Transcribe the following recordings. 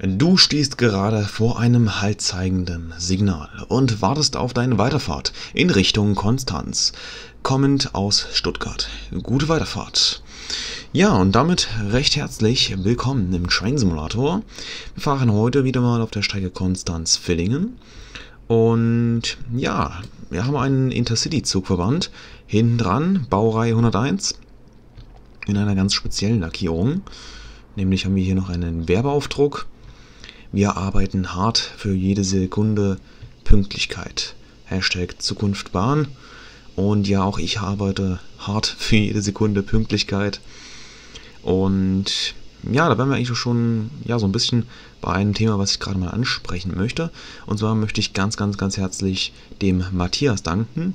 Du stehst gerade vor einem haltzeigenden Signal und wartest auf deine Weiterfahrt in Richtung Konstanz, kommend aus Stuttgart. Gute Weiterfahrt. Ja, und damit recht herzlich willkommen im Train Simulator. Wir fahren heute wieder mal auf der Strecke Konstanz-Villingen. Und ja, wir haben einen Intercity-Zug verbannt. Hinten dran, Baureihe 101, in einer ganz speziellen Lackierung. Nämlich haben wir hier noch einen Werbeaufdruck wir arbeiten hart für jede Sekunde Pünktlichkeit. Hashtag Zukunft Bahn. Und ja, auch ich arbeite hart für jede Sekunde Pünktlichkeit. Und ja, da wären wir eigentlich schon ja, so ein bisschen bei einem Thema, was ich gerade mal ansprechen möchte. Und zwar möchte ich ganz, ganz, ganz herzlich dem Matthias danken.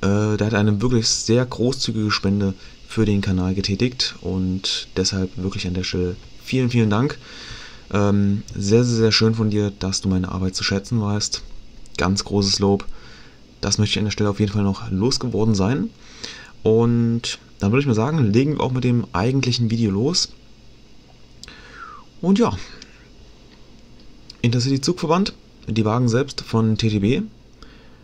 Äh, der hat eine wirklich sehr großzügige Spende für den Kanal getätigt und deshalb wirklich an der Stelle vielen, vielen Dank. Ähm, sehr, sehr, sehr schön von dir, dass du meine Arbeit zu schätzen weißt. Ganz großes Lob. Das möchte ich an der Stelle auf jeden Fall noch losgeworden sein. Und dann würde ich mal sagen, legen wir auch mit dem eigentlichen Video los. Und ja, Intercity Zugverband, die Wagen selbst von TTB.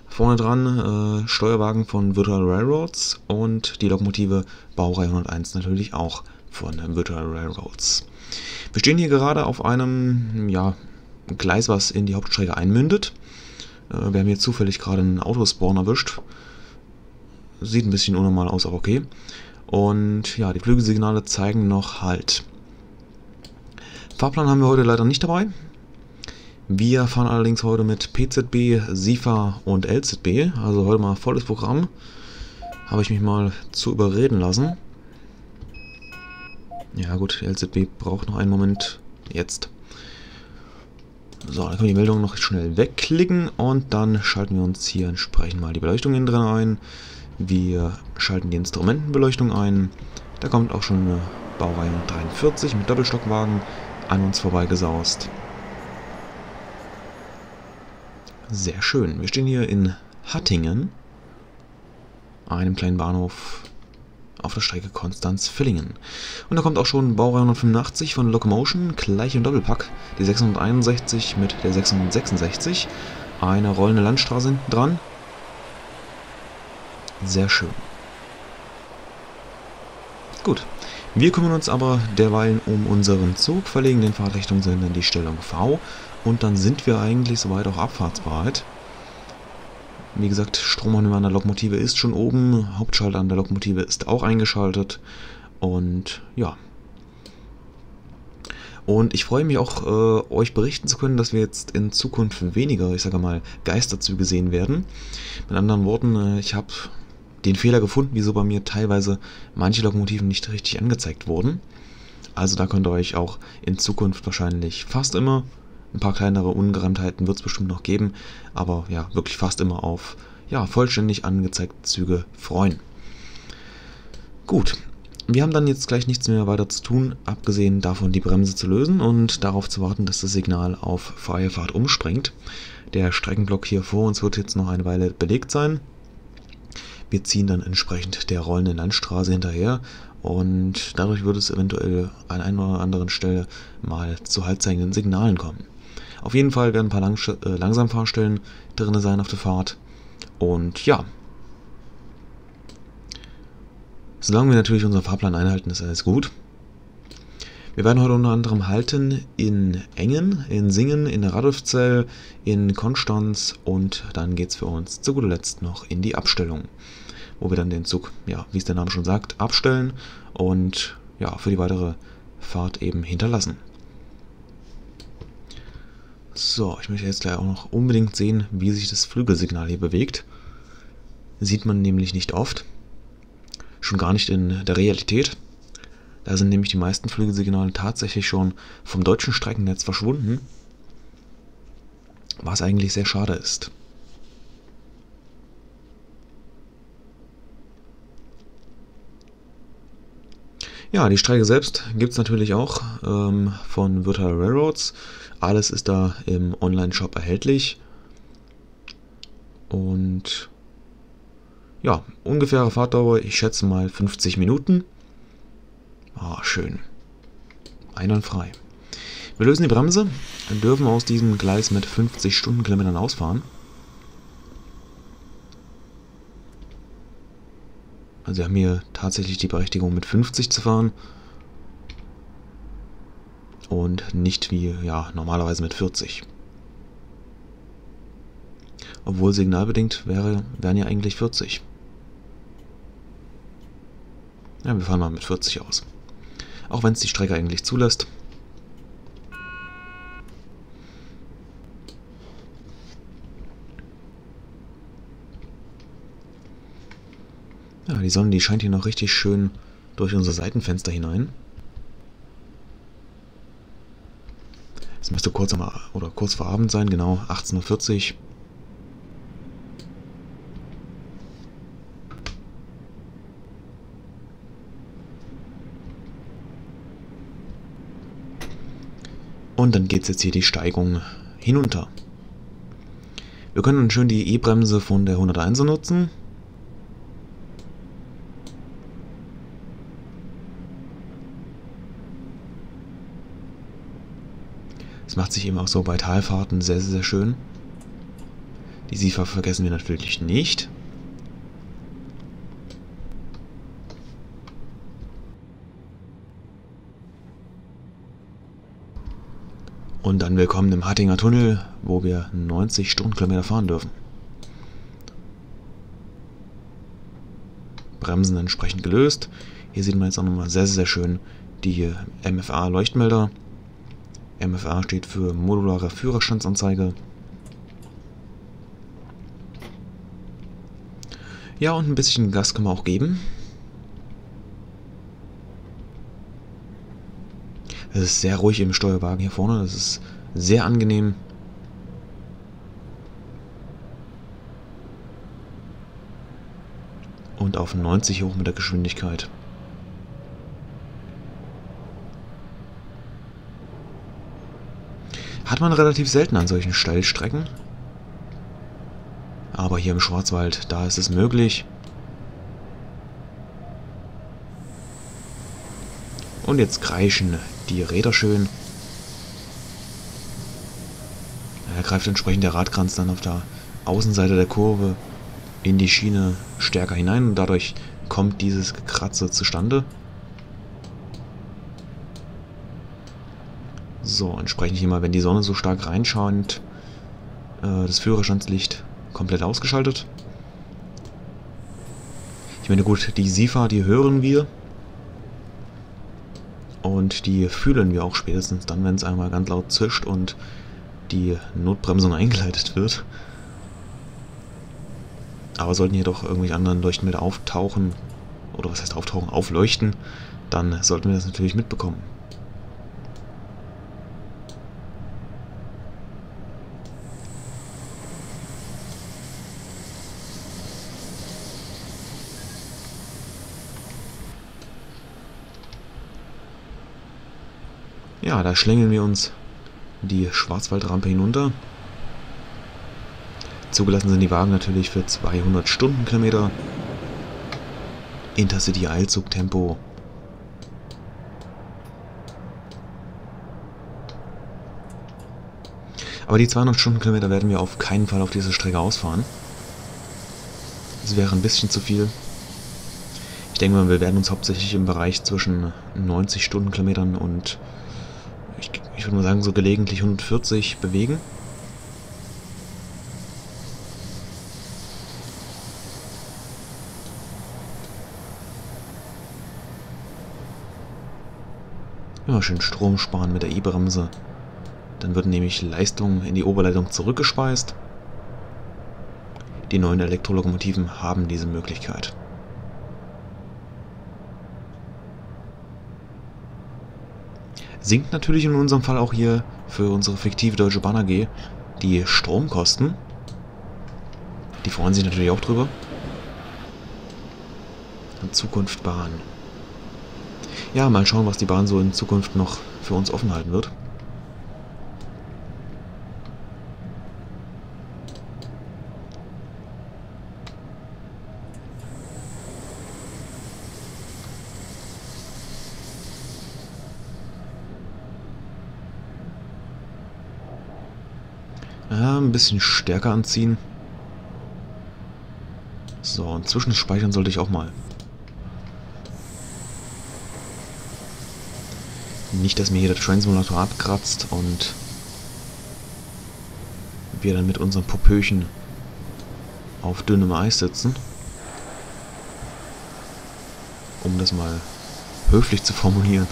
Vorne dran äh, Steuerwagen von Virtual Railroads und die Lokomotive Baureihe 101 natürlich auch von Virtual Railroads. Wir stehen hier gerade auf einem ja, Gleis, was in die Hauptstrecke einmündet. Äh, wir haben hier zufällig gerade einen Autospawn erwischt. Sieht ein bisschen unnormal aus, aber okay. Und ja, die Flügelsignale zeigen noch Halt. Fahrplan haben wir heute leider nicht dabei. Wir fahren allerdings heute mit PZB, SIFA und LZB. Also heute mal volles Programm. Habe ich mich mal zu überreden lassen. Ja gut, LZB braucht noch einen Moment. Jetzt. So, dann können wir die Meldung noch schnell wegklicken und dann schalten wir uns hier entsprechend mal die Beleuchtung innen drin ein. Wir schalten die Instrumentenbeleuchtung ein. Da kommt auch schon eine Baureihe 43 mit Doppelstockwagen an uns vorbeigesaust. Sehr schön. Wir stehen hier in Hattingen, einem kleinen Bahnhof auf der Strecke Konstanz-Villingen. Und da kommt auch schon Baureihe 185 von Locomotion, gleich im Doppelpack, die 661 mit der 666. Eine rollende Landstraße hinten dran. Sehr schön. Gut. Wir kümmern uns aber derweil um unseren Zug, verlegen den Fahrtrichtungssender in die Stellung V und dann sind wir eigentlich soweit auch abfahrtsbereit. Wie gesagt, Stromanwender an der Lokomotive ist schon oben, Hauptschalter an der Lokomotive ist auch eingeschaltet und ja. Und ich freue mich auch, äh, euch berichten zu können, dass wir jetzt in Zukunft weniger, ich sage mal, Geisterzüge sehen werden. Mit anderen Worten, äh, ich habe den Fehler gefunden, wieso bei mir teilweise manche Lokomotiven nicht richtig angezeigt wurden. Also da könnt ihr euch auch in Zukunft wahrscheinlich fast immer ein paar kleinere Ungereimtheiten wird es bestimmt noch geben, aber ja, wirklich fast immer auf ja, vollständig angezeigte Züge freuen. Gut, wir haben dann jetzt gleich nichts mehr weiter zu tun, abgesehen davon die Bremse zu lösen und darauf zu warten, dass das Signal auf freie Fahrt umspringt. Der Streckenblock hier vor uns wird jetzt noch eine Weile belegt sein. Wir ziehen dann entsprechend der rollenden Landstraße hinterher und dadurch wird es eventuell an einer oder anderen Stelle mal zu haltzeigenden Signalen kommen. Auf jeden Fall werden ein paar Lang äh, Langsamfahrstellen drin sein auf der Fahrt. Und ja. Solange wir natürlich unseren Fahrplan einhalten, ist alles gut. Wir werden heute unter anderem halten in Engen, in Singen, in Radolfzell, in Konstanz und dann geht es für uns zu guter Letzt noch in die Abstellung, wo wir dann den Zug, ja, wie es der Name schon sagt, abstellen und ja, für die weitere Fahrt eben hinterlassen. So, ich möchte jetzt gleich auch noch unbedingt sehen, wie sich das Flügelsignal hier bewegt. Sieht man nämlich nicht oft. Schon gar nicht in der Realität. Da sind nämlich die meisten Flügelsignale tatsächlich schon vom deutschen Streckennetz verschwunden. Was eigentlich sehr schade ist. Ja, die Strecke selbst gibt es natürlich auch ähm, von Virtual Railroads. Alles ist da im Online-Shop erhältlich. Und ja, ungefähre Fahrtdauer, ich schätze mal 50 Minuten. Ah, schön. Einwandfrei. Wir lösen die Bremse, dürfen aus diesem Gleis mit 50 Stundenkilometern ausfahren. Also wir haben hier tatsächlich die Berechtigung mit 50 zu fahren. Und nicht wie ja normalerweise mit 40. Obwohl signalbedingt wäre, wären ja eigentlich 40. Ja, wir fahren mal mit 40 aus. Auch wenn es die Strecke eigentlich zulässt. Ja, die Sonne, die scheint hier noch richtig schön durch unser Seitenfenster hinein. Es müsste kurz, am, oder kurz vor Abend sein, genau 18.40 Uhr. Und dann geht es jetzt hier die Steigung hinunter. Wir können dann schön die E-Bremse von der 101er nutzen. Das macht sich eben auch so bei Talfahrten sehr, sehr schön. Die SIFA vergessen wir natürlich nicht. Und dann willkommen im Hattinger Tunnel, wo wir 90 Stundenkilometer fahren dürfen. Bremsen entsprechend gelöst. Hier sieht man jetzt auch nochmal sehr, sehr schön die MFA-Leuchtmelder. MFA steht für modulare Führerstandsanzeige. Ja, und ein bisschen Gas kann man auch geben. Es ist sehr ruhig im Steuerwagen hier vorne. Das ist sehr angenehm. Und auf 90 hoch mit der Geschwindigkeit. Hat man relativ selten an solchen Steilstrecken. Aber hier im Schwarzwald, da ist es möglich. Und jetzt kreischen die Räder schön. Er greift entsprechend der Radkranz dann auf der Außenseite der Kurve in die Schiene stärker hinein und dadurch kommt dieses Gekratze zustande. So, entsprechend hier mal, wenn die Sonne so stark reinschaut, äh, das Führerstandslicht komplett ausgeschaltet. Ich meine, gut, die SIFA, die hören wir. Und die fühlen wir auch spätestens dann, wenn es einmal ganz laut zischt und die Notbremsung eingeleitet wird. Aber sollten hier doch irgendwelche anderen Leuchtenbilder auftauchen, oder was heißt auftauchen, aufleuchten, dann sollten wir das natürlich mitbekommen. Ja, da schlängeln wir uns die Schwarzwaldrampe hinunter. Zugelassen sind die Wagen natürlich für 200 Stundenkilometer. Intercity Eilzugtempo. Aber die 200 Stundenkilometer werden wir auf keinen Fall auf dieser Strecke ausfahren. Das wäre ein bisschen zu viel. Ich denke mal, wir werden uns hauptsächlich im Bereich zwischen 90 Stundenkilometern und ich würde mal sagen, so gelegentlich 140 bewegen. Ja, schön Strom sparen mit der E-Bremse. Dann wird nämlich Leistung in die Oberleitung zurückgespeist. Die neuen Elektrolokomotiven haben diese Möglichkeit. Sinkt natürlich in unserem Fall auch hier für unsere fiktive Deutsche Bahn AG die Stromkosten. Die freuen sich natürlich auch drüber. Zukunft Bahn. Ja, mal schauen, was die Bahn so in Zukunft noch für uns offen halten wird. Ja, ein bisschen stärker anziehen. So, und zwischenspeichern sollte ich auch mal. Nicht, dass mir hier der Train Simulator abkratzt und wir dann mit unserem Popöchen auf dünnem Eis sitzen. Um das mal höflich zu formulieren.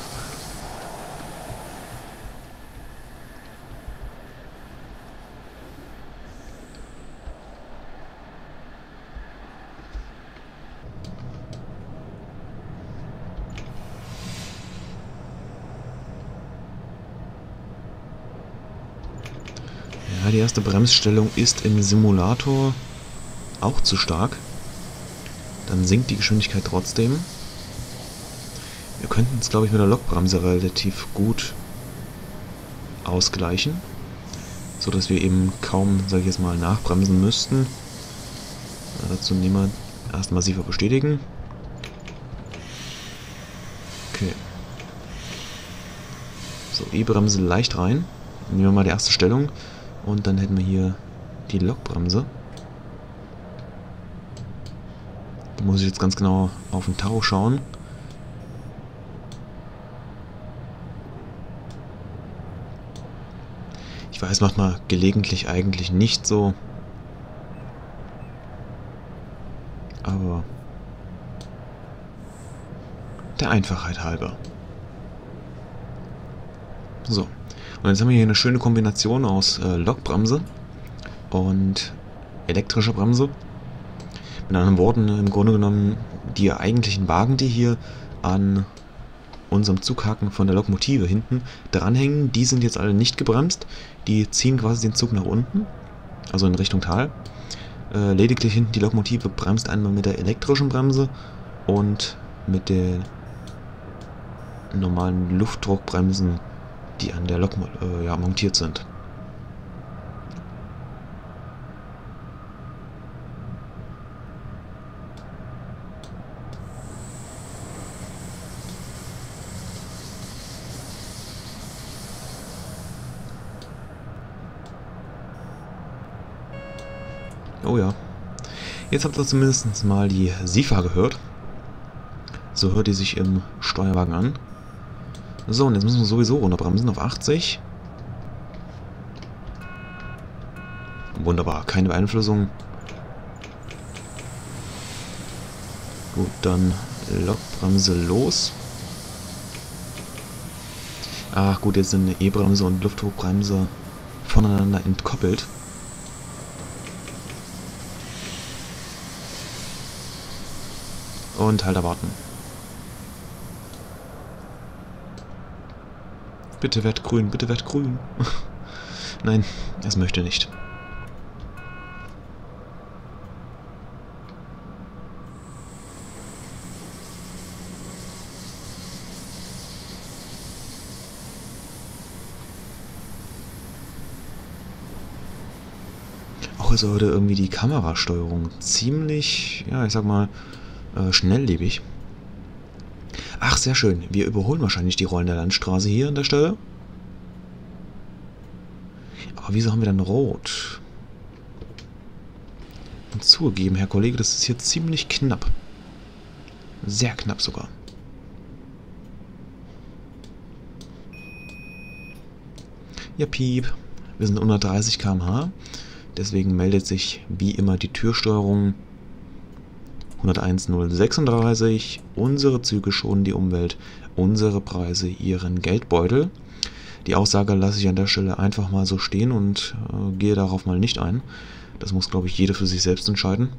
Ja, die erste Bremsstellung ist im Simulator auch zu stark. Dann sinkt die Geschwindigkeit trotzdem. Wir könnten es, glaube ich, mit der Lokbremse relativ gut ausgleichen. So dass wir eben kaum, sage ich jetzt mal, nachbremsen müssten. Dazu nehmen wir erst massiver bestätigen. Okay. So, E-Bremse leicht rein. Nehmen wir mal die erste Stellung. Und dann hätten wir hier die Lokbremse. Da muss ich jetzt ganz genau auf den Tau schauen. Ich weiß, macht man gelegentlich eigentlich nicht so. Aber der Einfachheit halber. So. Und jetzt haben wir hier eine schöne Kombination aus äh, Lokbremse und elektrischer Bremse. Mit anderen Worten, im Grunde genommen, die eigentlichen Wagen, die hier an unserem Zughaken von der Lokomotive hinten dranhängen, die sind jetzt alle nicht gebremst. Die ziehen quasi den Zug nach unten, also in Richtung Tal. Äh, lediglich hinten die Lokomotive bremst einmal mit der elektrischen Bremse und mit den normalen Luftdruckbremsen die an der Lok äh, ja, montiert sind. Oh ja. Jetzt habt ihr zumindest mal die SIFA gehört. So hört die sich im Steuerwagen an. So, und jetzt müssen wir sowieso runterbremsen auf 80. Wunderbar, keine Beeinflussung. Gut, dann Lokbremse los. Ach gut, jetzt sind E-Bremse und Luftdruckbremse voneinander entkoppelt. Und halt erwarten. Bitte werd grün, bitte werd grün. Nein, es möchte nicht. Auch ist heute irgendwie die Kamerasteuerung ziemlich, ja, ich sag mal, äh, schnelllebig. Ach, sehr schön. Wir überholen wahrscheinlich die rollende Landstraße hier an der Stelle. Aber wieso haben wir dann rot? Und zugegeben, Herr Kollege, das ist hier ziemlich knapp. Sehr knapp sogar. Ja, piep. Wir sind unter 30 km/h. Deswegen meldet sich wie immer die Türsteuerung 101036. Unsere Züge schonen die Umwelt, unsere Preise ihren Geldbeutel. Die Aussage lasse ich an der Stelle einfach mal so stehen und äh, gehe darauf mal nicht ein. Das muss, glaube ich, jeder für sich selbst entscheiden.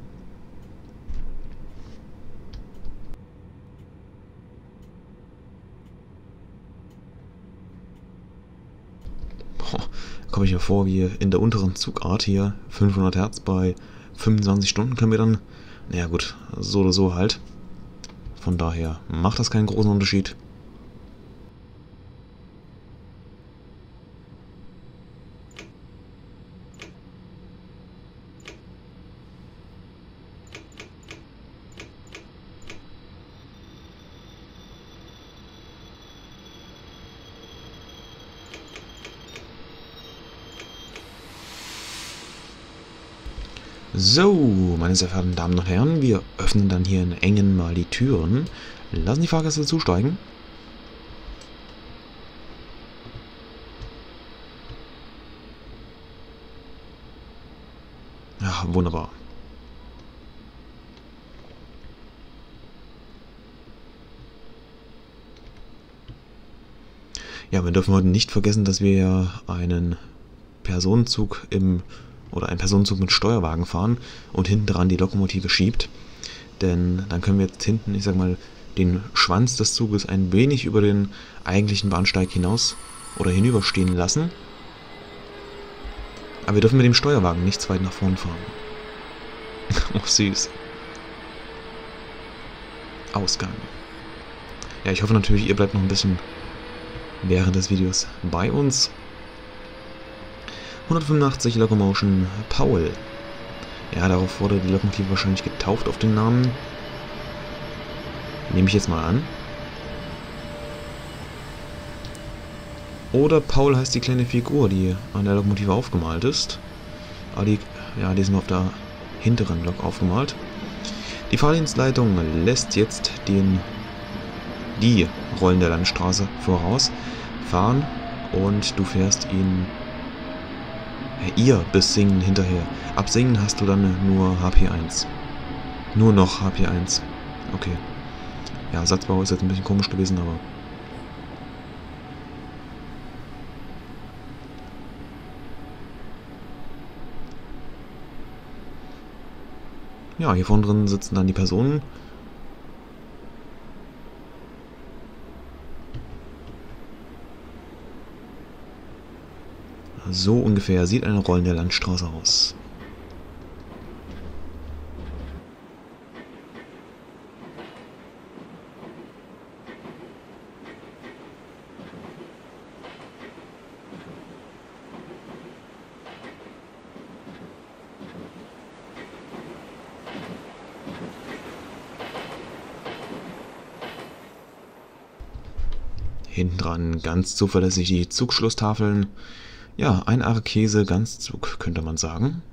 komme ich mir vor wie in der unteren Zugart hier, 500 Hertz bei 25 Stundenkilometern. Naja gut, so oder so halt. Von daher macht das keinen großen Unterschied. So, meine sehr verehrten Damen und Herren, wir öffnen dann hier in engen mal die Türen. Lassen die Fahrgäste zusteigen. Ja, wunderbar. Ja, wir dürfen heute nicht vergessen, dass wir ja einen Personenzug im oder ein Personenzug mit Steuerwagen fahren und hinten dran die Lokomotive schiebt. Denn dann können wir jetzt hinten, ich sag mal, den Schwanz des Zuges ein wenig über den eigentlichen Bahnsteig hinaus oder hinüberstehen lassen. Aber wir dürfen mit dem Steuerwagen nicht zu weit nach vorn fahren. oh, süß. Ausgang. Ja, ich hoffe natürlich, ihr bleibt noch ein bisschen während des Videos bei uns. 185 Locomotion Paul. Ja, darauf wurde die Lokomotive wahrscheinlich getauft auf den Namen. Nehme ich jetzt mal an. Oder Paul heißt die kleine Figur, die an der Lokomotive aufgemalt ist. Aber die, ja, die ist nur auf der hinteren Lok aufgemalt. Die Fahrdienstleitung lässt jetzt den, die Rollen der Landstraße voraus fahren und du fährst ihn ihr bis Singen hinterher. Ab Singen hast du dann nur HP1. Nur noch HP1. Okay. Ja, Satzbau ist jetzt ein bisschen komisch gewesen, aber... Ja, hier vorne drin sitzen dann die Personen. So ungefähr sieht eine rollende Landstraße aus. Hinten dran ganz zuverlässig die Zugschlusstafeln. Ja, ein Arkese Ganzzug, könnte man sagen.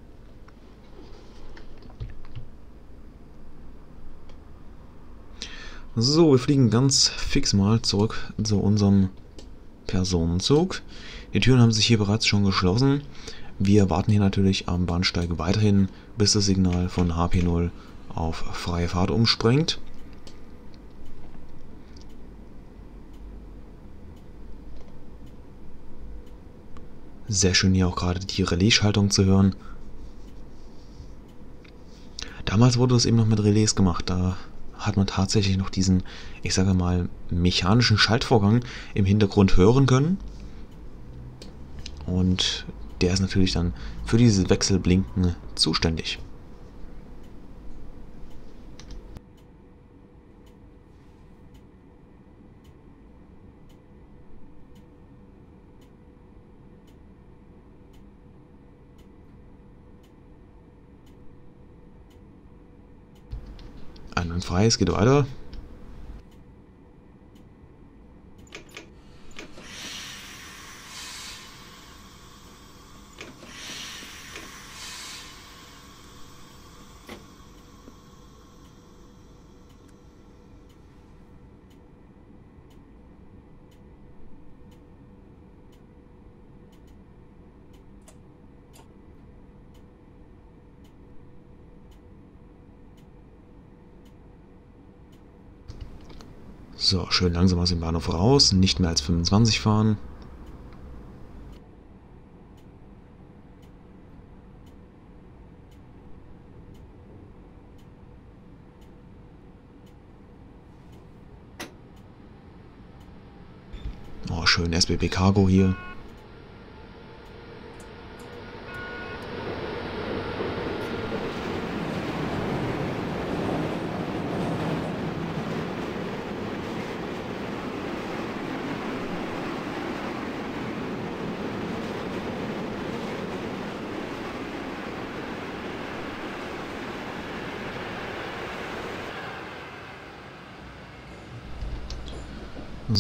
So, wir fliegen ganz fix mal zurück zu unserem Personenzug. Die Türen haben sich hier bereits schon geschlossen. Wir warten hier natürlich am Bahnsteig weiterhin, bis das Signal von HP0 auf freie Fahrt umspringt. Sehr schön hier auch gerade die Relaisschaltung zu hören. Damals wurde es eben noch mit Relais gemacht. Da hat man tatsächlich noch diesen, ich sage mal, mechanischen Schaltvorgang im Hintergrund hören können. Und der ist natürlich dann für dieses Wechselblinken zuständig. Einwandfrei, es geht weiter. So, schön langsam aus dem Bahnhof raus, nicht mehr als 25 fahren. Oh, schön SBB Cargo hier.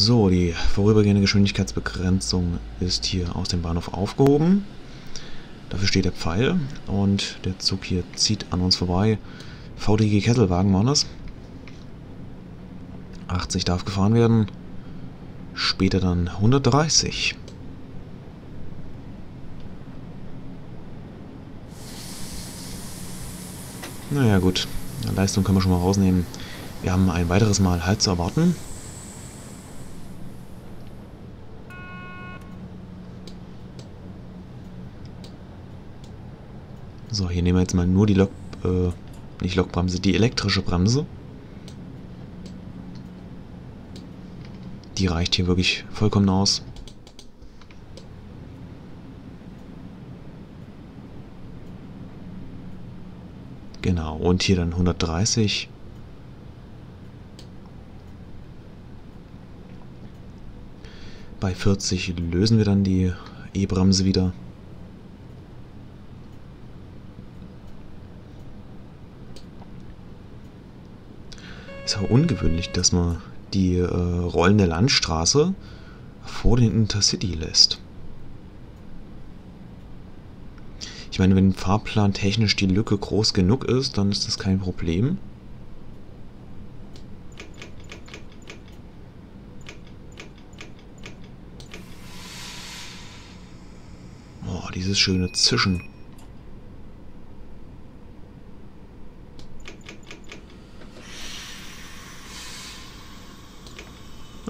So, die vorübergehende Geschwindigkeitsbegrenzung ist hier aus dem Bahnhof aufgehoben. Dafür steht der Pfeil und der Zug hier zieht an uns vorbei. VDG Kesselwagen waren das. 80 darf gefahren werden. Später dann 130. Naja gut, Leistung können wir schon mal rausnehmen. Wir haben ein weiteres Mal Halt zu erwarten. So, hier nehmen wir jetzt mal nur die Lok... Äh, nicht Lokbremse, die elektrische Bremse. Die reicht hier wirklich vollkommen aus. Genau, und hier dann 130. Bei 40 lösen wir dann die E-Bremse wieder. Ungewöhnlich, dass man die äh, rollende Landstraße vor den Intercity lässt. Ich meine, wenn Fahrplan technisch die Lücke groß genug ist, dann ist das kein Problem. Oh, dieses schöne Zischen.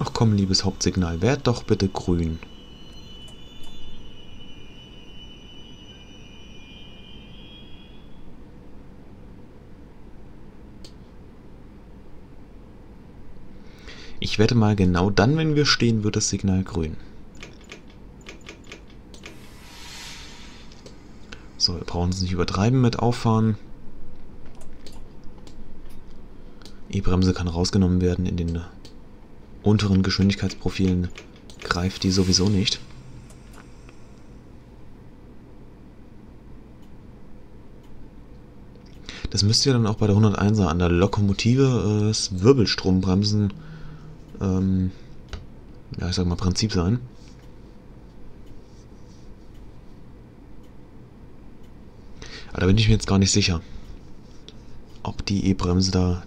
Ach komm, liebes Hauptsignal, werd doch bitte grün. Ich wette mal, genau dann, wenn wir stehen, wird das Signal grün. So, wir brauchen es nicht übertreiben mit Auffahren. E-Bremse kann rausgenommen werden in den unteren Geschwindigkeitsprofilen. Greift die sowieso nicht. Das müsste ja dann auch bei der 101er an der Lokomotive äh, das Wirbelstrombremsen ähm, ja, ich sag mal, Prinzip sein. Aber da bin ich mir jetzt gar nicht sicher, ob die E-Bremse da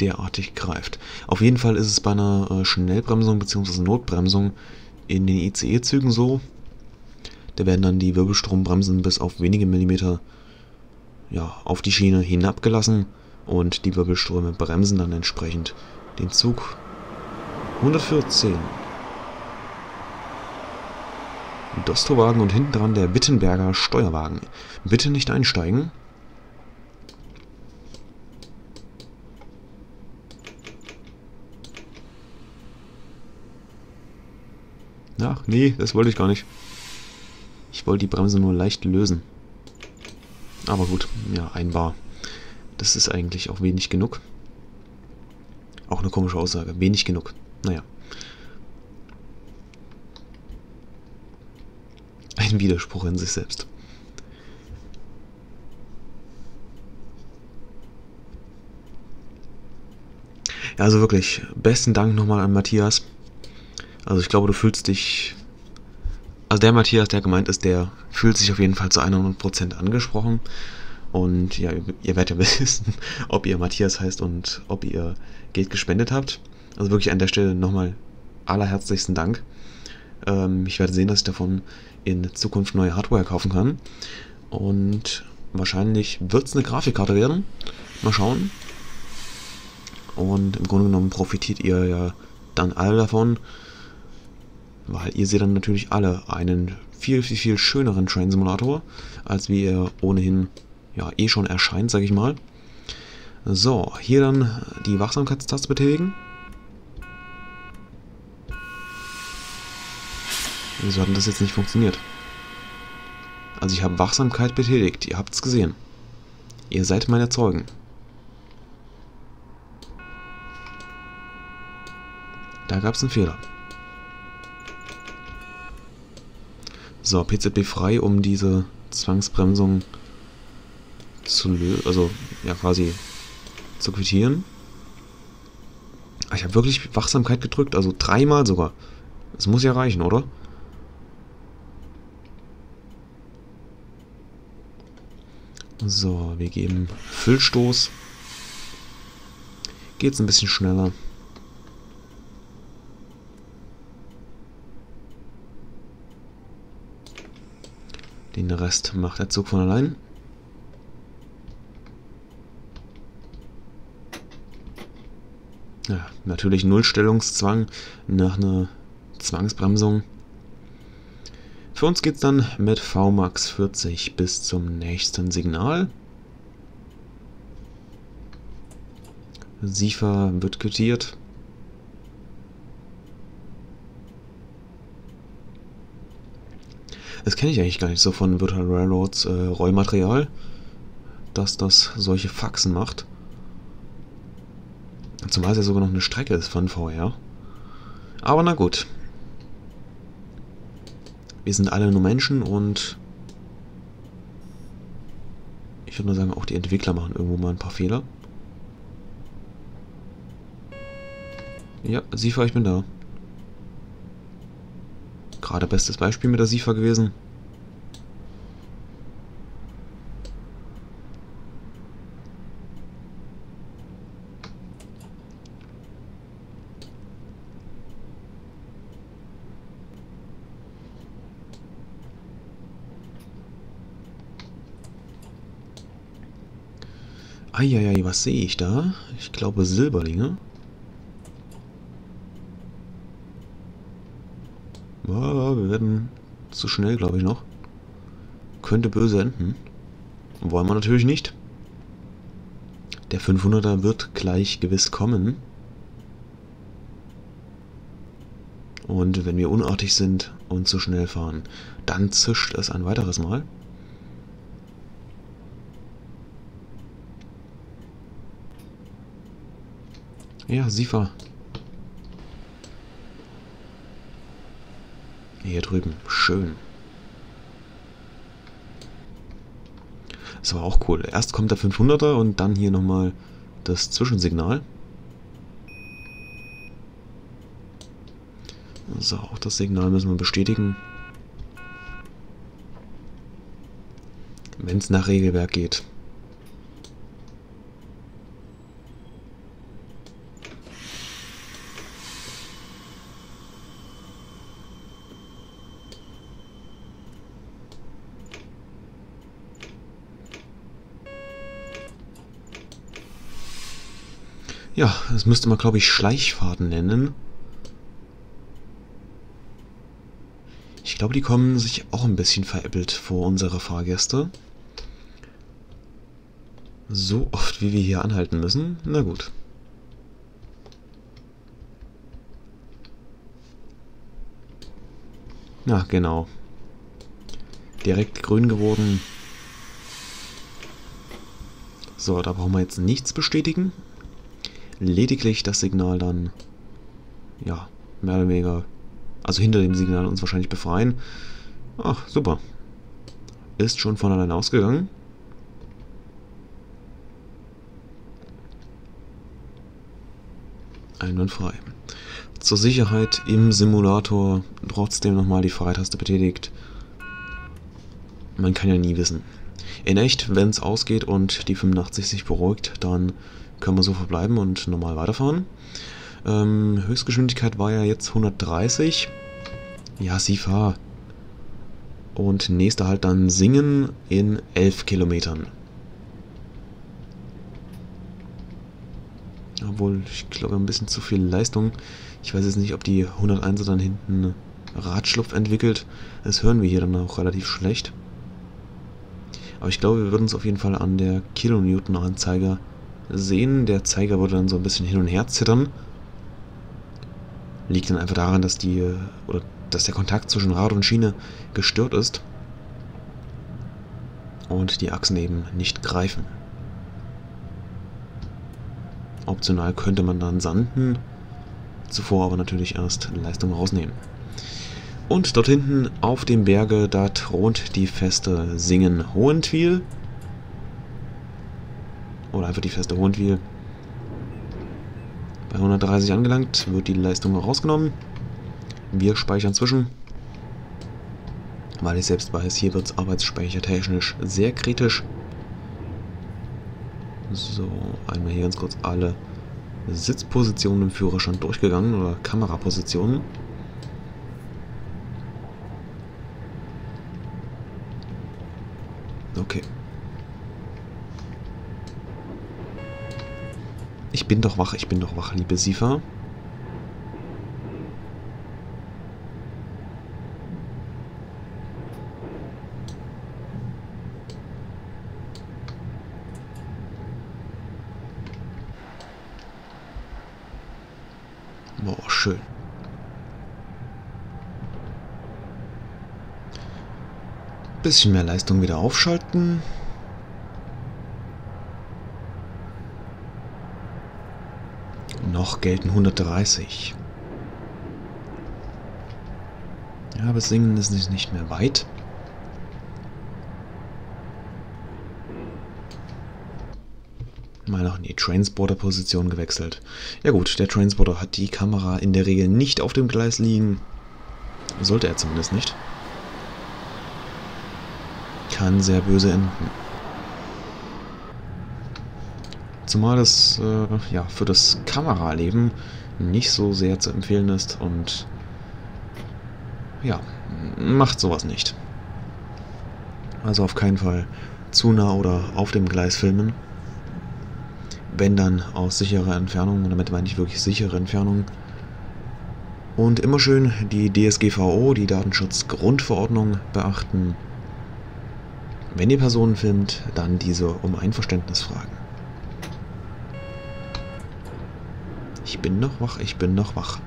derartig greift. Auf jeden Fall ist es bei einer äh, Schnellbremsung bzw. Notbremsung in den ICE-Zügen so. Da werden dann die Wirbelstrombremsen bis auf wenige Millimeter ja, auf die Schiene hinabgelassen und die Wirbelströme bremsen dann entsprechend den Zug 114. Dostowagen und hinten dran der Wittenberger Steuerwagen. Bitte nicht einsteigen. Ach, nee, das wollte ich gar nicht. Ich wollte die Bremse nur leicht lösen. Aber gut, ja, ein Bar. Das ist eigentlich auch wenig genug. Auch eine komische Aussage. Wenig genug. Naja. Ein Widerspruch in sich selbst. Also wirklich, besten Dank nochmal an Matthias. Also ich glaube, du fühlst dich... Also der Matthias, der gemeint ist, der fühlt sich auf jeden Fall zu 100% angesprochen. Und ja, ihr werdet ja wissen, ob ihr Matthias heißt und ob ihr Geld gespendet habt. Also wirklich an der Stelle nochmal allerherzlichsten Dank. Ähm, ich werde sehen, dass ich davon in Zukunft neue Hardware kaufen kann. Und wahrscheinlich wird es eine Grafikkarte werden. Mal schauen. Und im Grunde genommen profitiert ihr ja dann alle davon, weil ihr seht dann natürlich alle einen viel, viel, viel schöneren Train Simulator, als wie er ohnehin ja eh schon erscheint, sag ich mal. So, hier dann die Wachsamkeitstaste betätigen. Wieso hat denn das jetzt nicht funktioniert? Also ich habe Wachsamkeit betätigt, ihr habt es gesehen. Ihr seid meine Zeugen. Da gab es einen Fehler. So, PZB frei, um diese Zwangsbremsung zu lösen, also ja quasi zu quittieren. Ich habe wirklich Wachsamkeit gedrückt, also dreimal sogar. Das muss ja reichen, oder? So, wir geben Füllstoß. Geht's ein bisschen schneller. Den Rest macht der Zug von allein. Ja, natürlich Nullstellungszwang nach einer Zwangsbremsung. Für uns geht es dann mit VMAX 40 bis zum nächsten Signal. SIFA wird quittiert. Das kenne ich eigentlich gar nicht so von Virtual Railroads äh, Rollmaterial, dass das solche Faxen macht. Zumal es ja sogar noch eine Strecke ist von VR. Aber na gut. Wir sind alle nur Menschen und ich würde nur sagen, auch die Entwickler machen irgendwo mal ein paar Fehler. Ja, Sifa, ich bin da. Gerade bestes Beispiel mit der Sifa gewesen. Eieiei, was sehe ich da? Ich glaube Silberlinge. Oh, wir werden zu schnell, glaube ich, noch. Könnte böse enden. Wollen wir natürlich nicht. Der 500er wird gleich gewiss kommen. Und wenn wir unartig sind und zu schnell fahren, dann zischt es ein weiteres Mal. Ja, Sifa. Hier drüben. Schön. Das war auch cool. Erst kommt der 500er und dann hier nochmal das Zwischensignal. So, auch das Signal müssen wir bestätigen. Wenn es nach Regelwerk geht. Ja, das müsste man, glaube ich, Schleichfahrten nennen. Ich glaube, die kommen sich auch ein bisschen veräppelt vor unsere Fahrgäste. So oft, wie wir hier anhalten müssen. Na gut. Na, genau. Direkt grün geworden. So, da brauchen wir jetzt nichts bestätigen lediglich das Signal dann, ja, mehr oder weniger, also hinter dem Signal uns wahrscheinlich befreien. Ach, super. Ist schon von alleine ausgegangen. Einwandfrei. Zur Sicherheit im Simulator trotzdem nochmal die Freitaste betätigt. Man kann ja nie wissen. In echt, wenn es ausgeht und die 85 sich beruhigt, dann können wir so verbleiben und normal weiterfahren. Ähm, Höchstgeschwindigkeit war ja jetzt 130. Ja, sie fahr. Und nächster halt dann Singen in 11 Kilometern. Obwohl, ich glaube, ein bisschen zu viel Leistung. Ich weiß jetzt nicht, ob die 101er dann hinten Radschlupf entwickelt. Das hören wir hier dann auch relativ schlecht. Aber ich glaube, wir würden es auf jeden Fall an der Kilonewton-Anzeiger sehen. Der Zeiger würde dann so ein bisschen hin und her zittern. Liegt dann einfach daran, dass die oder dass der Kontakt zwischen Rad und Schiene gestört ist und die Achsen eben nicht greifen. Optional könnte man dann sanden, zuvor aber natürlich erst Leistung rausnehmen. Und dort hinten auf dem Berge, da thront die feste Singen Hohentwiel. Oder einfach die feste Hohentwiel. Bei 130 angelangt wird die Leistung rausgenommen. Wir speichern zwischen. Weil ich selbst weiß, hier wird es arbeitsspeichertechnisch sehr kritisch. So, einmal hier ganz kurz alle Sitzpositionen im Führerstand durchgegangen oder Kamerapositionen. Okay. Bin doch wach, ich bin doch wach, liebe Sifa. Boah, schön. Bisschen mehr Leistung wieder aufschalten. Gelten 130. Ja, aber Singen ist nicht mehr weit. Mal noch in die Transporter-Position gewechselt. Ja gut, der Transporter hat die Kamera in der Regel nicht auf dem Gleis liegen. Sollte er zumindest nicht. Kann sehr böse enden. Zumal es äh, ja, für das Kameraleben nicht so sehr zu empfehlen ist und ja, macht sowas nicht. Also auf keinen Fall zu nah oder auf dem Gleis filmen wenn dann aus sicherer Entfernung, und damit meine ich wirklich sichere Entfernung. Und immer schön die DSGVO, die Datenschutzgrundverordnung, beachten. Wenn ihr Personen filmt, dann diese um Einverständnis fragen. Ich bin noch wach, ich bin noch wach.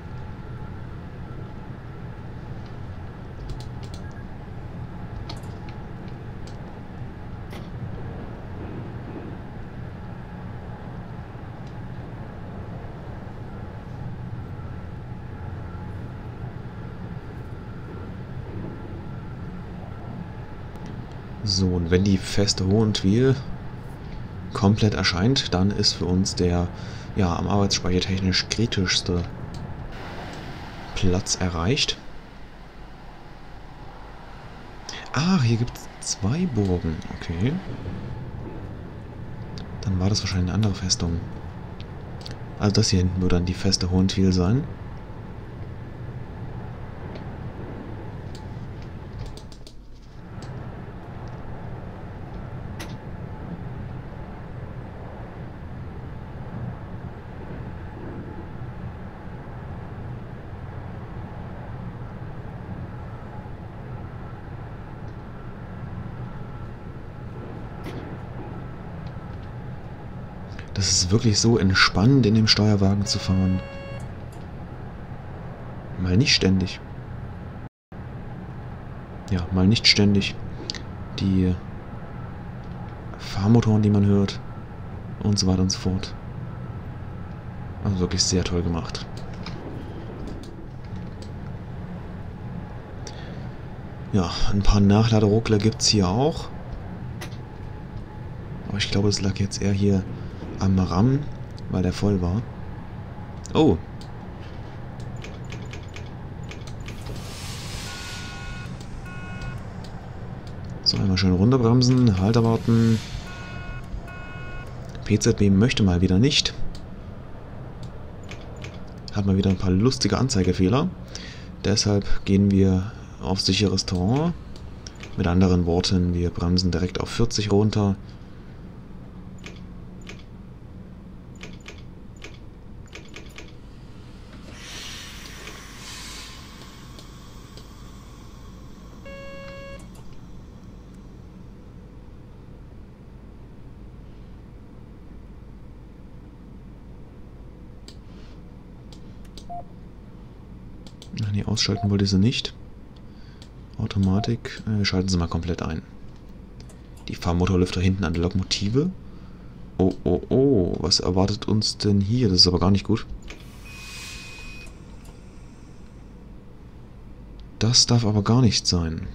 So, und wenn die feste Hohentwiel komplett erscheint, dann ist für uns der ja, am Arbeitsspeicher technisch kritischste Platz erreicht. Ah, hier gibt es zwei Burgen. Okay. Dann war das wahrscheinlich eine andere Festung. Also das hier hinten wird dann die feste Hohentwiel sein. Wirklich so entspannend, in dem Steuerwagen zu fahren. Mal nicht ständig. Ja, mal nicht ständig. Die Fahrmotoren, die man hört. Und so weiter und so fort. Also wirklich sehr toll gemacht. Ja, ein paar Nachladeruckler gibt es hier auch. Aber ich glaube, es lag jetzt eher hier am RAM, weil der voll war. Oh. So, einmal schön runterbremsen, Halter warten. PZB möchte mal wieder nicht. Hat mal wieder ein paar lustige Anzeigefehler. Deshalb gehen wir auf sicheres Terrain. Mit anderen Worten, wir bremsen direkt auf 40 runter. Ach nee, ausschalten wollte sie nicht. Automatik. Äh, schalten sie mal komplett ein. Die Fahrmotorlüfter hinten an der Lokomotive. Oh, oh, oh. Was erwartet uns denn hier? Das ist aber gar nicht gut. Das darf aber gar nicht sein.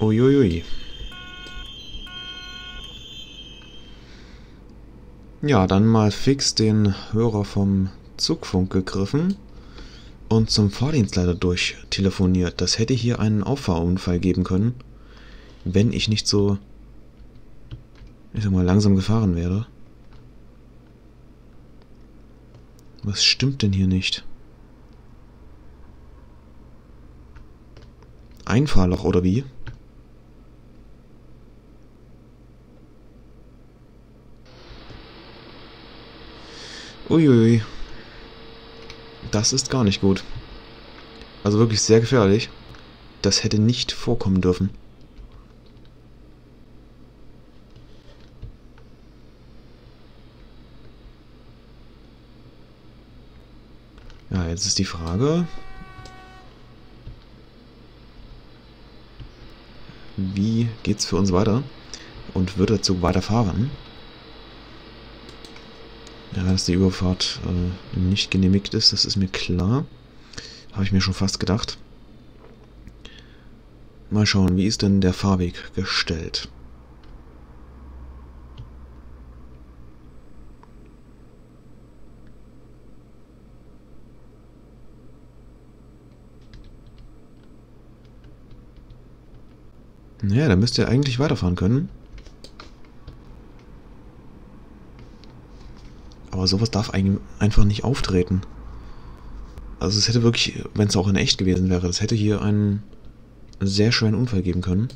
Uiuiui. Ja, dann mal fix den Hörer vom Zugfunk gegriffen. und zum Fahrdienstleiter durchtelefoniert. Das hätte hier einen Auffahrunfall geben können, wenn ich nicht so, ich sag mal, langsam gefahren wäre. Was stimmt denn hier nicht? Ein Fahrloch oder wie? Uiui. Das ist gar nicht gut. Also wirklich sehr gefährlich. Das hätte nicht vorkommen dürfen. Ja, jetzt ist die Frage, wie geht's für uns weiter? Und wird der Zug weiterfahren? Ja, dass die Überfahrt äh, nicht genehmigt ist, das ist mir klar. Habe ich mir schon fast gedacht. Mal schauen, wie ist denn der Fahrweg gestellt? Naja, dann müsst ihr eigentlich weiterfahren können. Aber sowas darf einfach nicht auftreten. Also es hätte wirklich, wenn es auch in echt gewesen wäre, das hätte hier einen sehr schweren Unfall geben können.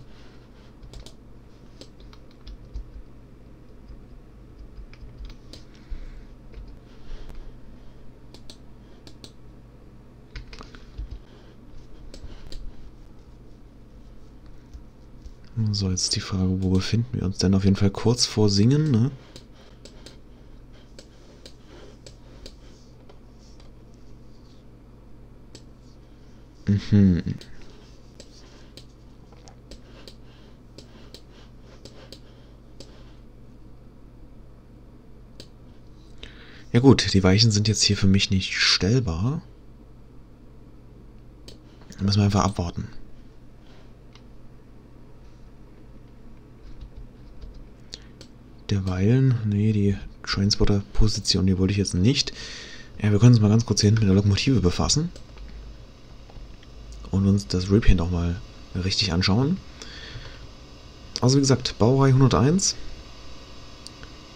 So, jetzt die Frage, wo befinden wir uns denn? Auf jeden Fall kurz vor Singen, ne? Mhm. Ja gut, die Weichen sind jetzt hier für mich nicht stellbar. Da müssen wir einfach abwarten. Derweilen, nee, die Trainspotter-Position, die wollte ich jetzt nicht. Ja, wir können uns mal ganz kurz hier hinten mit der Lokomotive befassen und uns das Repaint auch mal richtig anschauen. Also wie gesagt, Baureihe 101.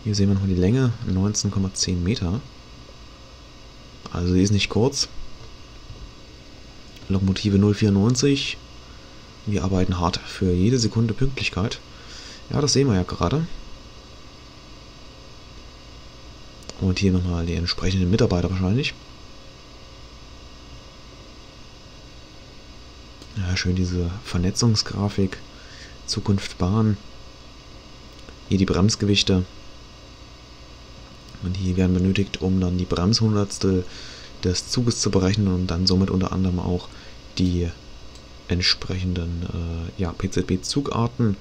Hier sehen wir nochmal die Länge, 19,10 Meter. Also die ist nicht kurz. Lokomotive 094. Wir arbeiten hart für jede Sekunde Pünktlichkeit. Ja, das sehen wir ja gerade. Und hier nochmal die entsprechenden Mitarbeiter wahrscheinlich. Schön diese Vernetzungsgrafik. Zukunft Bahn. Hier die Bremsgewichte. Und die werden benötigt, um dann die Bremshundertstel des Zuges zu berechnen und dann somit unter anderem auch die entsprechenden äh, ja, PZB-Zugarten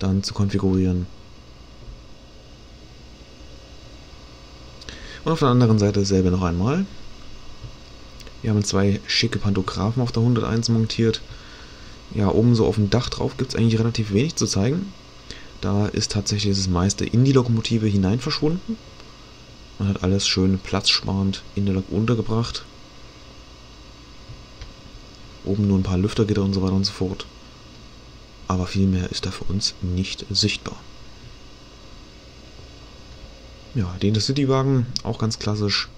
dann zu konfigurieren. Und auf der anderen Seite dasselbe noch einmal. Wir haben zwei schicke Pantographen auf der 101 montiert. Ja, oben so auf dem Dach drauf gibt es eigentlich relativ wenig zu zeigen. Da ist tatsächlich das meiste in die Lokomotive hinein verschwunden. Man hat alles schön platzsparend in der Lok untergebracht. Oben nur ein paar Lüftergitter und so weiter und so fort. Aber viel mehr ist da für uns nicht sichtbar. Ja, den Intercity-Wagen, auch ganz klassisch.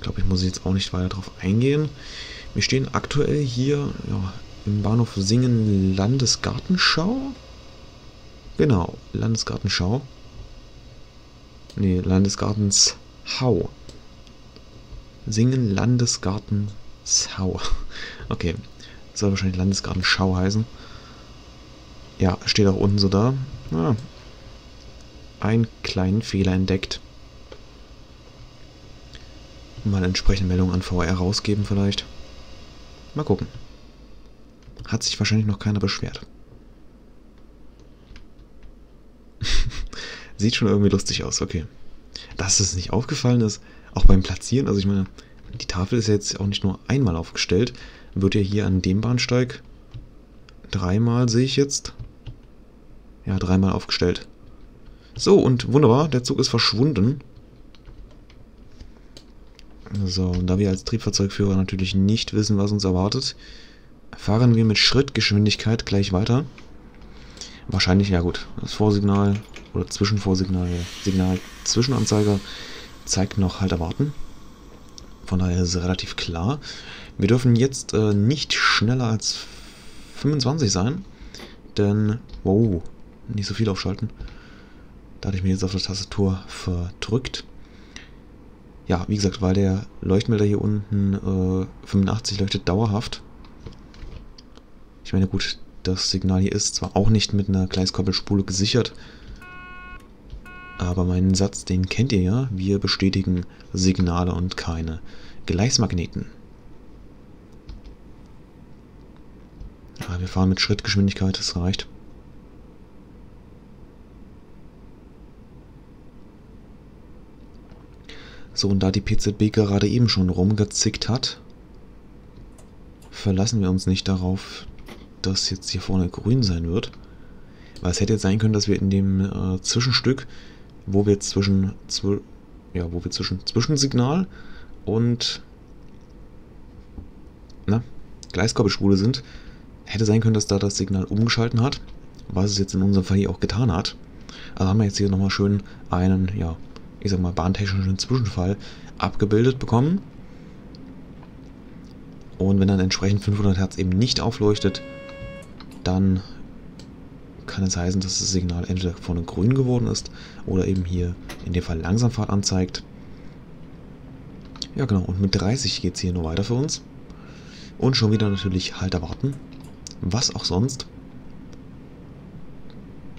Ich glaube, ich muss jetzt auch nicht weiter darauf eingehen. Wir stehen aktuell hier ja, im Bahnhof Singen Landesgartenschau. Genau, Landesgartenschau. Ne, Landesgartenshau. Singen Landesgartenshau. Okay, soll wahrscheinlich Landesgartenschau heißen. Ja, steht auch unten so da. Ah, einen kleinen Fehler entdeckt mal entsprechende Meldungen an VR rausgeben vielleicht. Mal gucken. Hat sich wahrscheinlich noch keiner beschwert. Sieht schon irgendwie lustig aus, okay. Dass es nicht aufgefallen ist, auch beim Platzieren, also ich meine, die Tafel ist ja jetzt auch nicht nur einmal aufgestellt, wird ja hier an dem Bahnsteig dreimal, sehe ich jetzt. Ja, dreimal aufgestellt. So, und wunderbar, der Zug ist verschwunden. So, und da wir als Triebfahrzeugführer natürlich nicht wissen, was uns erwartet, fahren wir mit Schrittgeschwindigkeit gleich weiter. Wahrscheinlich, ja gut, das Vorsignal oder Zwischenvorsignal, Signal Zwischenanzeiger zeigt noch halt erwarten. Von daher ist es relativ klar. Wir dürfen jetzt äh, nicht schneller als 25 sein, denn, wow, nicht so viel aufschalten. Da hatte ich mir jetzt auf der Tastatur verdrückt. Ja, wie gesagt, weil der Leuchtmelder hier unten äh, 85 leuchtet dauerhaft. Ich meine, gut, das Signal hier ist zwar auch nicht mit einer Gleiskoppelspule gesichert, aber meinen Satz, den kennt ihr ja. Wir bestätigen Signale und keine Gleismagneten. Ja, wir fahren mit Schrittgeschwindigkeit, das reicht. So, und da die PZB gerade eben schon rumgezickt hat, verlassen wir uns nicht darauf, dass jetzt hier vorne grün sein wird. Weil es hätte jetzt sein können, dass wir in dem äh, Zwischenstück, wo wir zwischen, zw ja, wo wir zwischen Zwischensignal und na, Gleiskoppelspule sind, hätte sein können, dass da das Signal umgeschalten hat, was es jetzt in unserem Fall hier auch getan hat. Also haben wir jetzt hier nochmal schön einen, ja, ich sag mal, bahntechnischen Zwischenfall abgebildet bekommen. Und wenn dann entsprechend 500 Hertz eben nicht aufleuchtet, dann kann es heißen, dass das Signal entweder vorne grün geworden ist oder eben hier in dem Fall Langsamfahrt anzeigt. Ja genau, und mit 30 geht es hier nur weiter für uns. Und schon wieder natürlich Halt erwarten. Was auch sonst.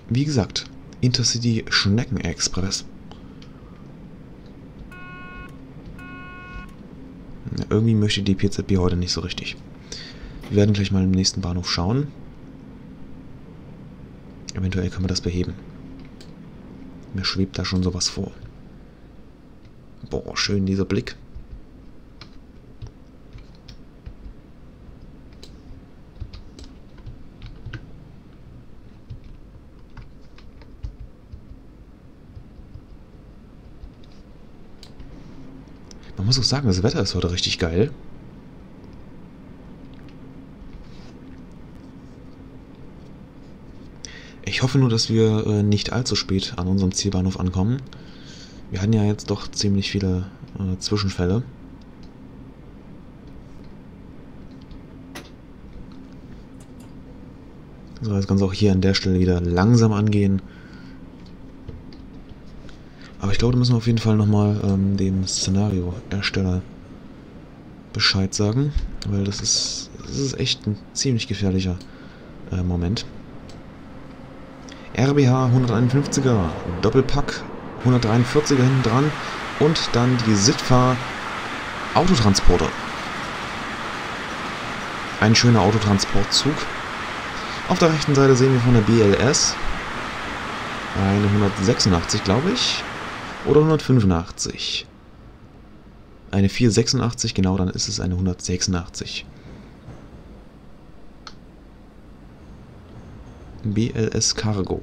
Wie gesagt, Intercity Schnecken Irgendwie möchte die PZB heute nicht so richtig. Wir werden gleich mal im nächsten Bahnhof schauen. Eventuell können wir das beheben. Mir schwebt da schon sowas vor. Boah, schön dieser Blick. Man muss auch sagen, das Wetter ist heute richtig geil. Ich hoffe nur, dass wir äh, nicht allzu spät an unserem Zielbahnhof ankommen. Wir hatten ja jetzt doch ziemlich viele äh, Zwischenfälle. So, kann es auch hier an der Stelle wieder langsam angehen. Aber ich glaube, da müssen wir auf jeden Fall nochmal ähm, dem Szenario-Ersteller Bescheid sagen. Weil das ist, das ist echt ein ziemlich gefährlicher äh, Moment. RBH 151er, Doppelpack 143er hinten dran und dann die Sitfa Autotransporter. Ein schöner Autotransportzug. Auf der rechten Seite sehen wir von der BLS eine 186, glaube ich, oder 185. Eine 486, genau, dann ist es eine 186. BLS Cargo.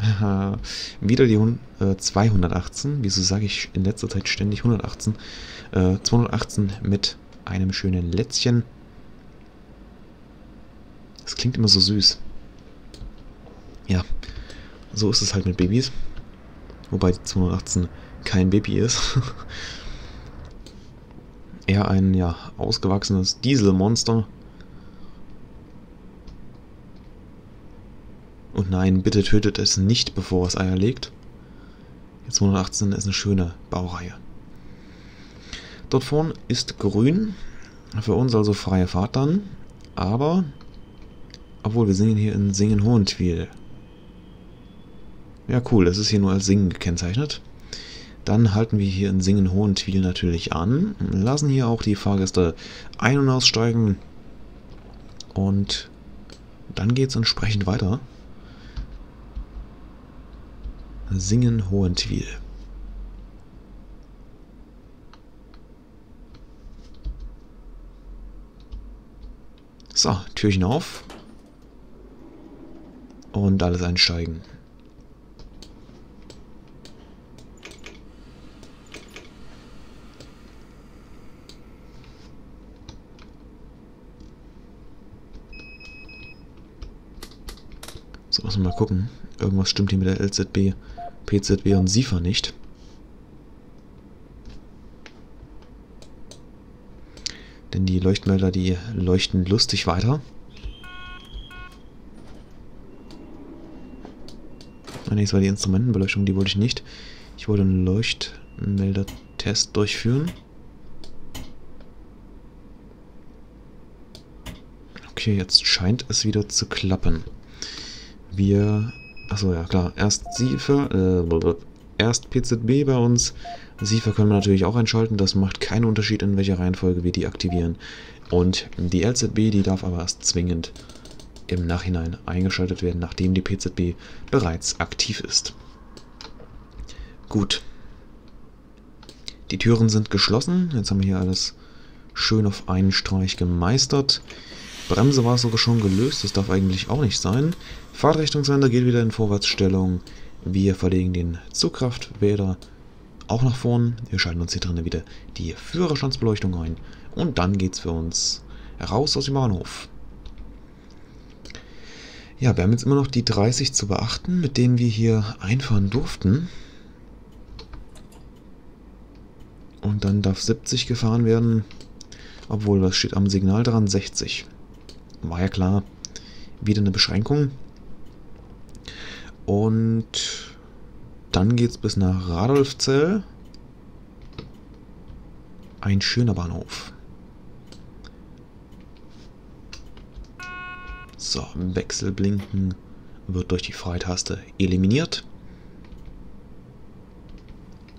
Wieder die äh, 218. Wieso sage ich in letzter Zeit ständig 118? Äh, 218 mit einem schönen Lätzchen. Das klingt immer so süß. Ja, so ist es halt mit Babys. Wobei die 218 kein Baby ist. Eher ein ja, ausgewachsenes Dieselmonster. Und nein, bitte tötet es nicht, bevor es Eier legt. Die 218 ist eine schöne Baureihe. Dort vorne ist grün. Für uns also freie Fahrt dann. Aber, obwohl wir singen hier in Singen-Hohentwiel. Ja, cool, das ist hier nur als Singen gekennzeichnet. Dann halten wir hier in Singen-Hohentwiel natürlich an, lassen hier auch die Fahrgäste ein- und aussteigen und dann geht es entsprechend weiter. Singen-Hohentwiel. So, Türchen auf. Und alles einsteigen. So, müssen wir mal gucken. Irgendwas stimmt hier mit der LZB, PZB und SIFA nicht. Denn die Leuchtmelder, die leuchten lustig weiter. Ah, das war die Instrumentenbeleuchtung, die wollte ich nicht. Ich wollte einen Leuchtmelder-Test durchführen. Okay, jetzt scheint es wieder zu klappen. Wir... Achso, ja klar. Erst SIFA, äh, erst PZB bei uns. SIFA können wir natürlich auch einschalten. Das macht keinen Unterschied, in welcher Reihenfolge wir die aktivieren. Und die LZB, die darf aber erst zwingend im Nachhinein eingeschaltet werden, nachdem die PZB bereits aktiv ist. Gut. Die Türen sind geschlossen. Jetzt haben wir hier alles schön auf einen Streich gemeistert. Bremse war sogar schon gelöst, das darf eigentlich auch nicht sein. Fahrtrichtungswender geht wieder in Vorwärtsstellung. Wir verlegen den Zugkrafträder auch nach vorn. Wir schalten uns hier drinnen wieder die Führerstandsbeleuchtung ein. Und dann geht es für uns raus aus dem Bahnhof. Ja, wir haben jetzt immer noch die 30 zu beachten, mit denen wir hier einfahren durften. Und dann darf 70 gefahren werden. Obwohl, was steht am Signal dran? 60. War ja klar. Wieder eine Beschränkung. Und dann geht es bis nach Radolfzell. Ein schöner Bahnhof. So, Wechselblinken wird durch die Freitaste eliminiert.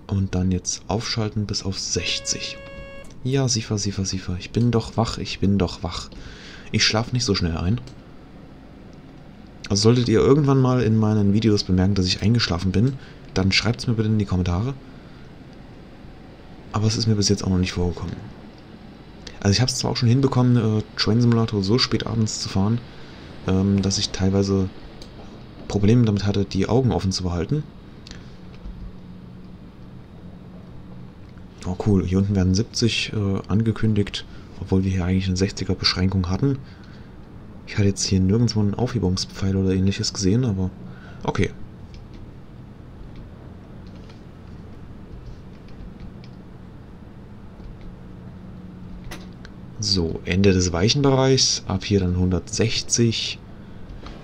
Und dann jetzt aufschalten bis auf 60. Ja, Sifa, Sifa, Sifa. Ich bin doch wach, ich bin doch wach. Ich schlafe nicht so schnell ein. Also solltet ihr irgendwann mal in meinen Videos bemerken, dass ich eingeschlafen bin, dann schreibt es mir bitte in die Kommentare. Aber es ist mir bis jetzt auch noch nicht vorgekommen. Also ich habe es zwar auch schon hinbekommen, äh, Train Simulator so spät abends zu fahren, ähm, dass ich teilweise Probleme damit hatte, die Augen offen zu behalten. Oh cool, hier unten werden 70 äh, angekündigt, obwohl wir hier eigentlich eine 60er Beschränkung hatten. Ich hatte jetzt hier nirgendwo einen Aufhebungspfeil oder ähnliches gesehen, aber okay. So, Ende des Weichenbereichs. Ab hier dann 160.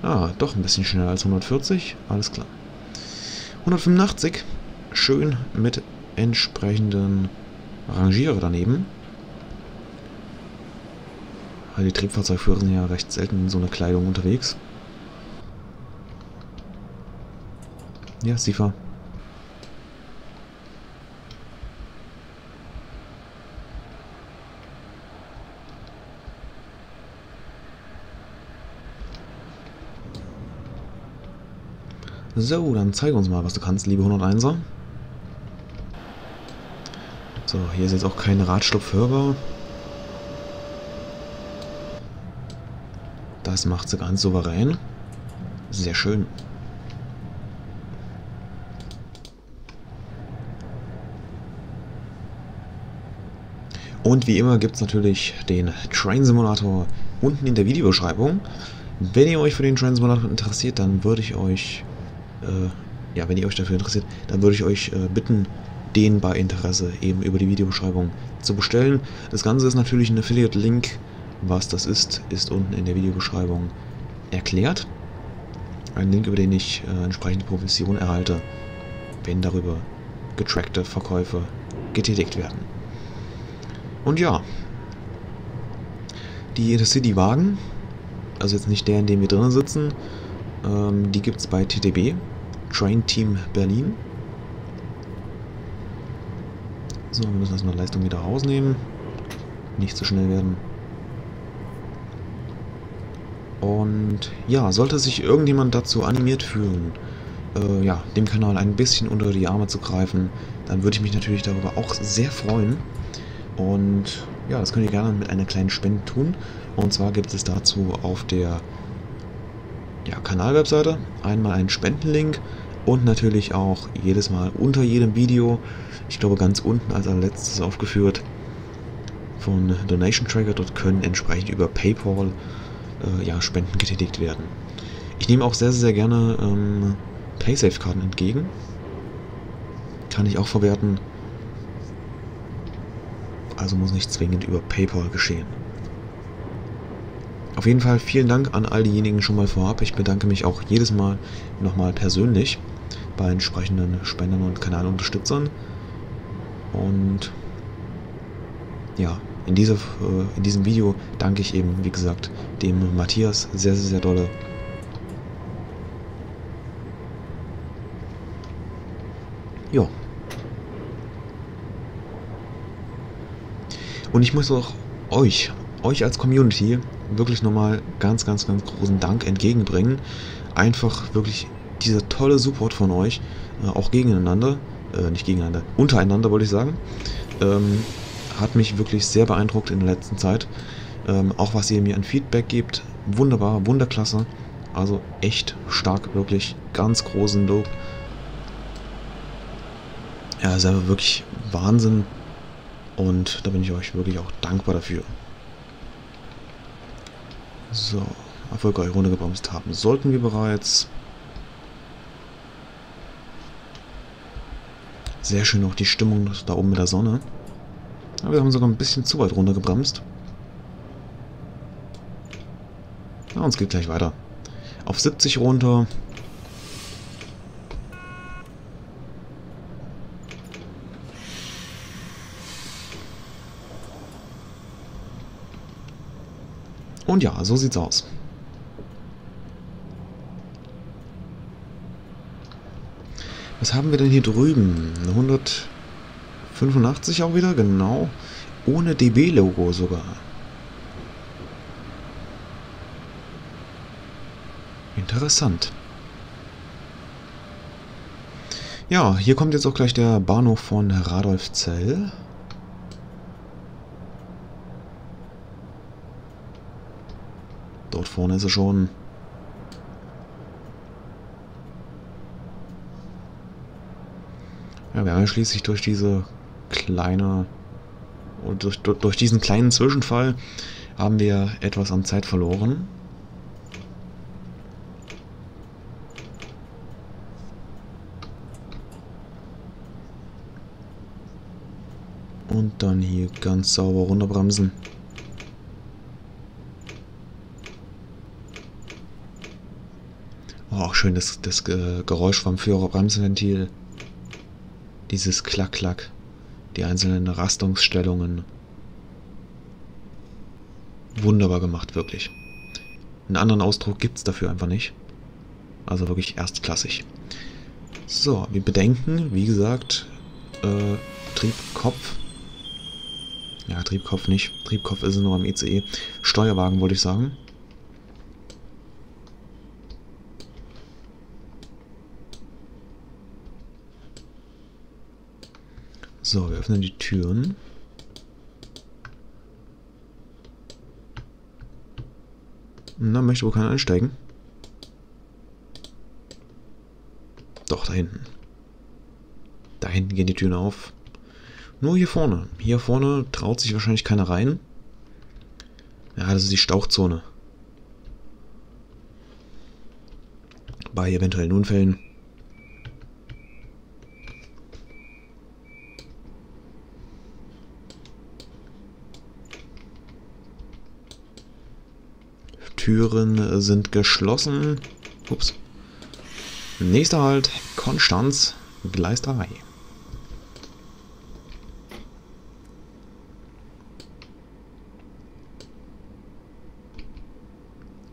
Ah, doch ein bisschen schneller als 140. Alles klar. 185. Schön mit entsprechenden Rangiere daneben. Die Triebfahrzeugführer sind ja recht selten in so einer Kleidung unterwegs. Ja, Sifa. So, dann zeige uns mal, was du kannst, liebe 101er. So, hier ist jetzt auch kein Radstopp hörbar. Das macht sie ganz souverän. Sehr schön. Und wie immer gibt es natürlich den Train Simulator unten in der Videobeschreibung. Wenn ihr euch für den Train Simulator interessiert, dann würde ich euch äh, ja, wenn ihr euch dafür interessiert, dann würde ich euch äh, bitten, den bei Interesse eben über die Videobeschreibung zu bestellen. Das Ganze ist natürlich ein Affiliate-Link. Was das ist, ist unten in der Videobeschreibung erklärt. Ein Link, über den ich äh, entsprechende Provision erhalte, wenn darüber getrackte Verkäufe getätigt werden. Und ja, die Intercity-Wagen, also jetzt nicht der, in dem wir drinnen sitzen, ähm, die gibt es bei TTB, Train Team Berlin. So, wir müssen erstmal Leistung wieder rausnehmen. Nicht zu so schnell werden. Und ja, sollte sich irgendjemand dazu animiert fühlen, äh, ja, dem Kanal ein bisschen unter die Arme zu greifen, dann würde ich mich natürlich darüber auch sehr freuen. Und ja, das könnt ihr gerne mit einer kleinen Spende tun. Und zwar gibt es dazu auf der ja, Kanalwebseite, einmal einen Spendenlink und natürlich auch jedes Mal unter jedem Video, ich glaube ganz unten als allerletztes aufgeführt, von Donation Tracker. Dort können entsprechend über PayPal äh, ja, Spenden getätigt werden. Ich nehme auch sehr, sehr gerne ähm, Paysafe-Karten entgegen. Kann ich auch verwerten. Also muss nicht zwingend über PayPal geschehen. Auf jeden Fall vielen Dank an all diejenigen schon mal vorab. Ich bedanke mich auch jedes Mal nochmal persönlich bei entsprechenden Spendern und Kanalunterstützern. Und ja, in, dieser, äh, in diesem Video danke ich eben, wie gesagt, dem Matthias sehr, sehr, sehr dolle. Ja. Und ich muss auch euch, euch als Community wirklich nochmal ganz, ganz, ganz großen Dank entgegenbringen. Einfach wirklich dieser tolle Support von euch, äh, auch gegeneinander, äh, nicht gegeneinander, untereinander wollte ich sagen, ähm, hat mich wirklich sehr beeindruckt in der letzten Zeit. Ähm, auch was ihr mir an Feedback gebt, wunderbar, wunderklasse. Also echt stark, wirklich ganz großen Lob. Ja, einfach wirklich Wahnsinn. Und da bin ich euch wirklich auch dankbar dafür. So, erfolgreich runtergebremst haben sollten wir bereits. Sehr schön auch die Stimmung da oben mit der Sonne. Aber wir haben sogar ein bisschen zu weit runtergebremst. Ja, uns geht gleich weiter. Auf 70 runter. Und ja, so sieht's aus. Was haben wir denn hier drüben? 185 auch wieder, genau. Ohne DB-Logo sogar. Interessant. Ja, hier kommt jetzt auch gleich der Bahnhof von Radolfzell. Dort vorne ist er schon. Ja, wir haben ja schließlich durch diese kleine und durch, durch diesen kleinen Zwischenfall haben wir etwas an Zeit verloren. Und dann hier ganz sauber runterbremsen. Auch schön das, das Geräusch vom Führerbremsventil. Dieses Klack-Klack. Die einzelnen Rastungsstellungen. Wunderbar gemacht, wirklich. Einen anderen Ausdruck gibt es dafür einfach nicht. Also wirklich erstklassig. So, wir bedenken, wie gesagt, äh, Triebkopf. Ja, Triebkopf nicht. Triebkopf ist nur am ICE. Steuerwagen wollte ich sagen. So, wir öffnen die Türen. Na, möchte wohl keiner einsteigen? Doch, da hinten. Da hinten gehen die Türen auf. Nur hier vorne. Hier vorne traut sich wahrscheinlich keiner rein. Ja, das ist die Stauchzone. Bei eventuellen Unfällen. Türen sind geschlossen. Ups. Nächster Halt, Konstanz, Gleis 3.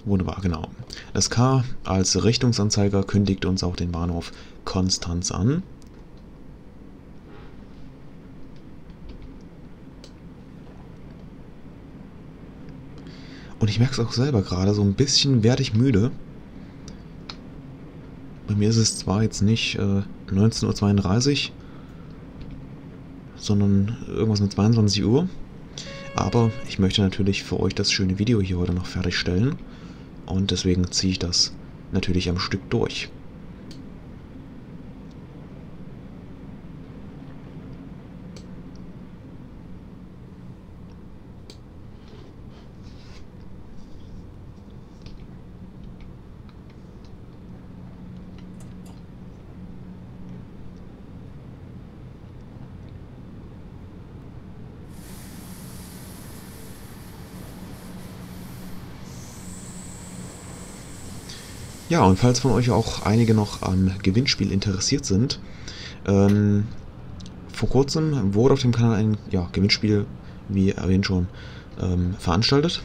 Wunderbar, genau. Das K als Richtungsanzeiger kündigt uns auch den Bahnhof Konstanz an. Ich merke es auch selber gerade, so ein bisschen werde ich müde. Bei mir ist es zwar jetzt nicht äh, 19.32 Uhr, sondern irgendwas mit 22 Uhr. Aber ich möchte natürlich für euch das schöne Video hier heute noch fertigstellen. Und deswegen ziehe ich das natürlich am Stück durch. Ja, und falls von euch auch einige noch am Gewinnspiel interessiert sind, ähm, vor kurzem wurde auf dem Kanal ein ja, Gewinnspiel, wie erwähnt schon, ähm, veranstaltet.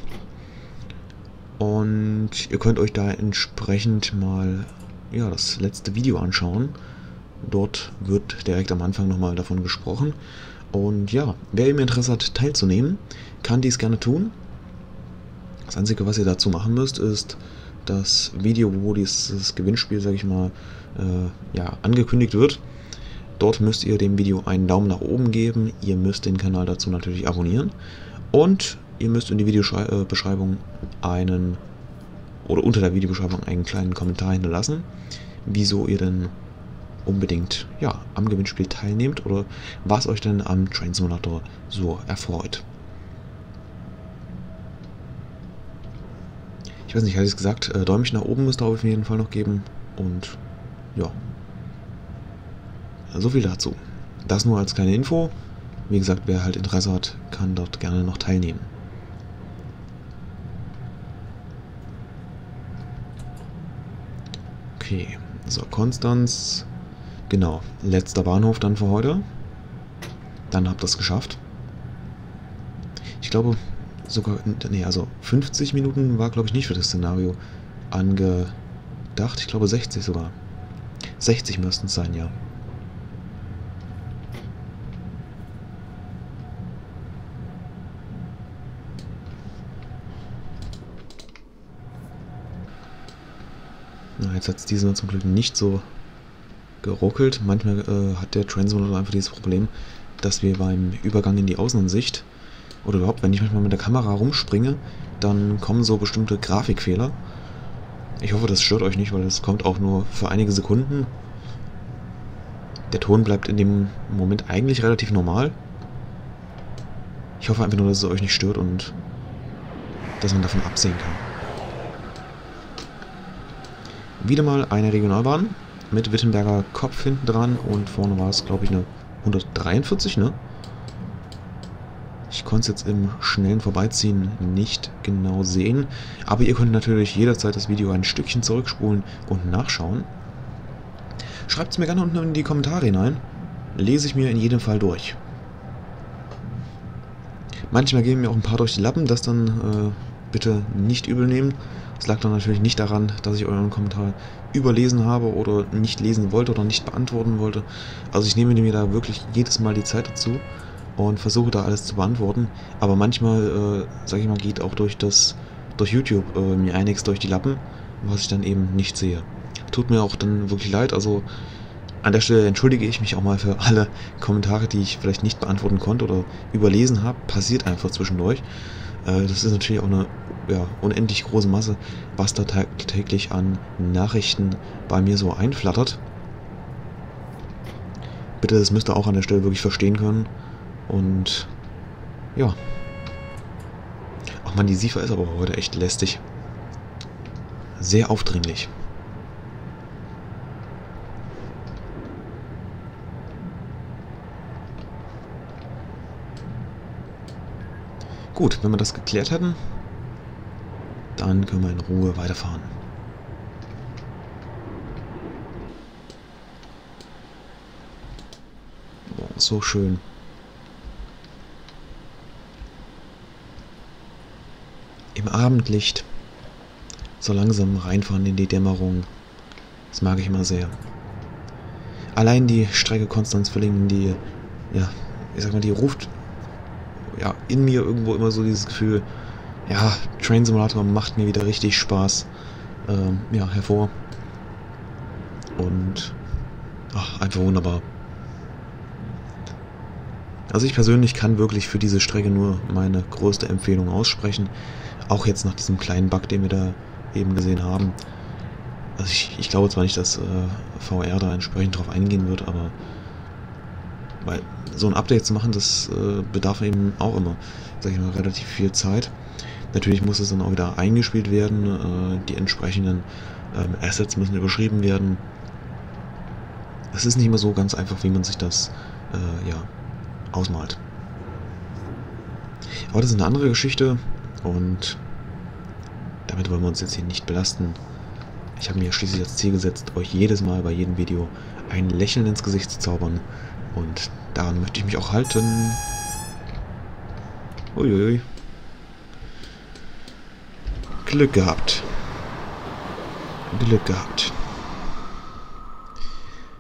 Und ihr könnt euch da entsprechend mal ja, das letzte Video anschauen. Dort wird direkt am Anfang nochmal davon gesprochen. Und ja, wer eben Interesse hat teilzunehmen, kann dies gerne tun. Das Einzige, was ihr dazu machen müsst, ist das Video, wo dieses Gewinnspiel, sage ich mal, äh, ja, angekündigt wird. Dort müsst ihr dem Video einen Daumen nach oben geben. Ihr müsst den Kanal dazu natürlich abonnieren. Und ihr müsst in die Videobeschreibung einen oder unter der Videobeschreibung einen kleinen Kommentar hinterlassen, wieso ihr denn unbedingt ja, am Gewinnspiel teilnehmt oder was euch denn am Train Simulator so erfreut. Ich weiß nicht, hatte ich es gesagt, äh, Däumchen nach oben müsste auf jeden Fall noch geben. Und ja. So viel dazu. Das nur als kleine Info. Wie gesagt, wer halt Interesse hat, kann dort gerne noch teilnehmen. Okay, so Konstanz. Genau, letzter Bahnhof dann für heute. Dann habt ihr es geschafft. Ich glaube, sogar, nee, also 50 Minuten war, glaube ich, nicht für das Szenario angedacht. Ich glaube 60 sogar. 60 müssten es sein, ja. Na, jetzt hat es diesmal zum Glück nicht so geruckelt. Manchmal äh, hat der Transimulator einfach dieses Problem, dass wir beim Übergang in die Außenansicht oder überhaupt, wenn ich manchmal mit der Kamera rumspringe, dann kommen so bestimmte Grafikfehler. Ich hoffe, das stört euch nicht, weil es kommt auch nur für einige Sekunden. Der Ton bleibt in dem Moment eigentlich relativ normal. Ich hoffe einfach nur, dass es euch nicht stört und dass man davon absehen kann. Wieder mal eine Regionalbahn mit Wittenberger Kopf hinten dran und vorne war es, glaube ich, eine 143, ne? Konnte es jetzt im schnellen Vorbeiziehen nicht genau sehen, aber ihr könnt natürlich jederzeit das Video ein Stückchen zurückspulen und nachschauen. Schreibt es mir gerne unten in die Kommentare hinein, lese ich mir in jedem Fall durch. Manchmal gehen mir auch ein paar durch die Lappen, das dann äh, bitte nicht übel nehmen. Das lag dann natürlich nicht daran, dass ich euren Kommentar überlesen habe oder nicht lesen wollte oder nicht beantworten wollte. Also ich nehme mir da wirklich jedes Mal die Zeit dazu und versuche da alles zu beantworten. Aber manchmal, äh, sage ich mal, geht auch durch das durch YouTube äh, mir einiges durch die Lappen, was ich dann eben nicht sehe. Tut mir auch dann wirklich leid. Also an der Stelle entschuldige ich mich auch mal für alle Kommentare, die ich vielleicht nicht beantworten konnte oder überlesen habe. Passiert einfach zwischendurch. Äh, das ist natürlich auch eine ja, unendlich große Masse, was da täglich an Nachrichten bei mir so einflattert. Bitte, das müsst ihr auch an der Stelle wirklich verstehen können. Und ja. Ach man, die Sifa ist aber heute echt lästig. Sehr aufdringlich. Gut, wenn wir das geklärt hätten, dann können wir in Ruhe weiterfahren. So schön. Im Abendlicht so langsam reinfahren in die Dämmerung. Das mag ich immer sehr. Allein die Strecke Konstanz-Villingen, die, ja, ich sag mal, die ruft ja, in mir irgendwo immer so dieses Gefühl, ja, Train Simulator macht mir wieder richtig Spaß ähm, ja, hervor. Und ach, einfach wunderbar. Also ich persönlich kann wirklich für diese Strecke nur meine größte Empfehlung aussprechen. Auch jetzt nach diesem kleinen Bug, den wir da eben gesehen haben. Also ich, ich glaube zwar nicht, dass äh, VR da entsprechend drauf eingehen wird, aber weil so ein Update zu machen, das äh, bedarf eben auch immer, sag ich mal, relativ viel Zeit. Natürlich muss es dann auch wieder eingespielt werden, äh, die entsprechenden ähm, Assets müssen überschrieben werden. Es ist nicht immer so ganz einfach, wie man sich das äh, ja, ausmalt. Aber das ist eine andere Geschichte und damit wollen wir uns jetzt hier nicht belasten. Ich habe mir schließlich als Ziel gesetzt, euch jedes Mal bei jedem Video ein Lächeln ins Gesicht zu zaubern und daran möchte ich mich auch halten. Uiuiui. Glück gehabt. Glück gehabt.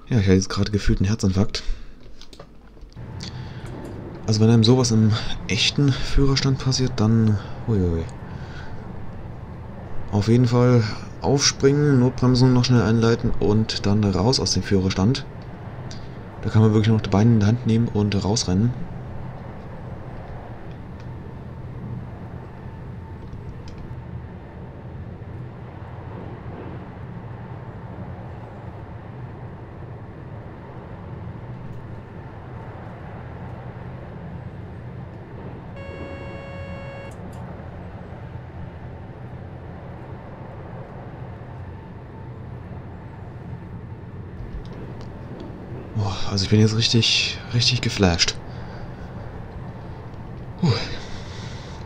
Ja, ich hatte jetzt gerade gefühlt einen Herzinfarkt. Also wenn einem sowas im echten Führerstand passiert, dann... Uiui. Auf jeden Fall aufspringen, Notbremsung noch schnell einleiten und dann raus aus dem Führerstand. Da kann man wirklich noch die Beine in die Hand nehmen und rausrennen. Also ich bin jetzt richtig, richtig geflasht. Puh.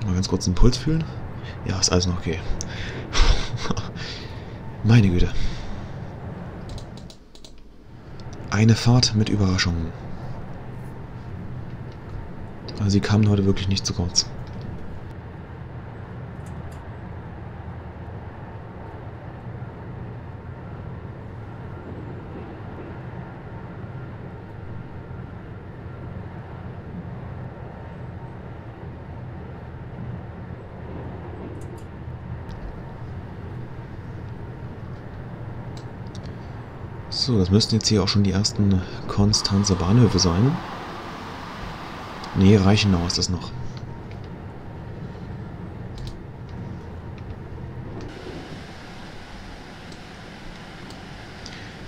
Mal ganz kurz den Puls fühlen. Ja, ist alles noch okay. Meine Güte. Eine Fahrt mit Überraschungen. Also sie kamen heute wirklich nicht zu kurz. So, das müssten jetzt hier auch schon die ersten Konstanzer Bahnhöfe sein. Nee, Reichenau ist das noch.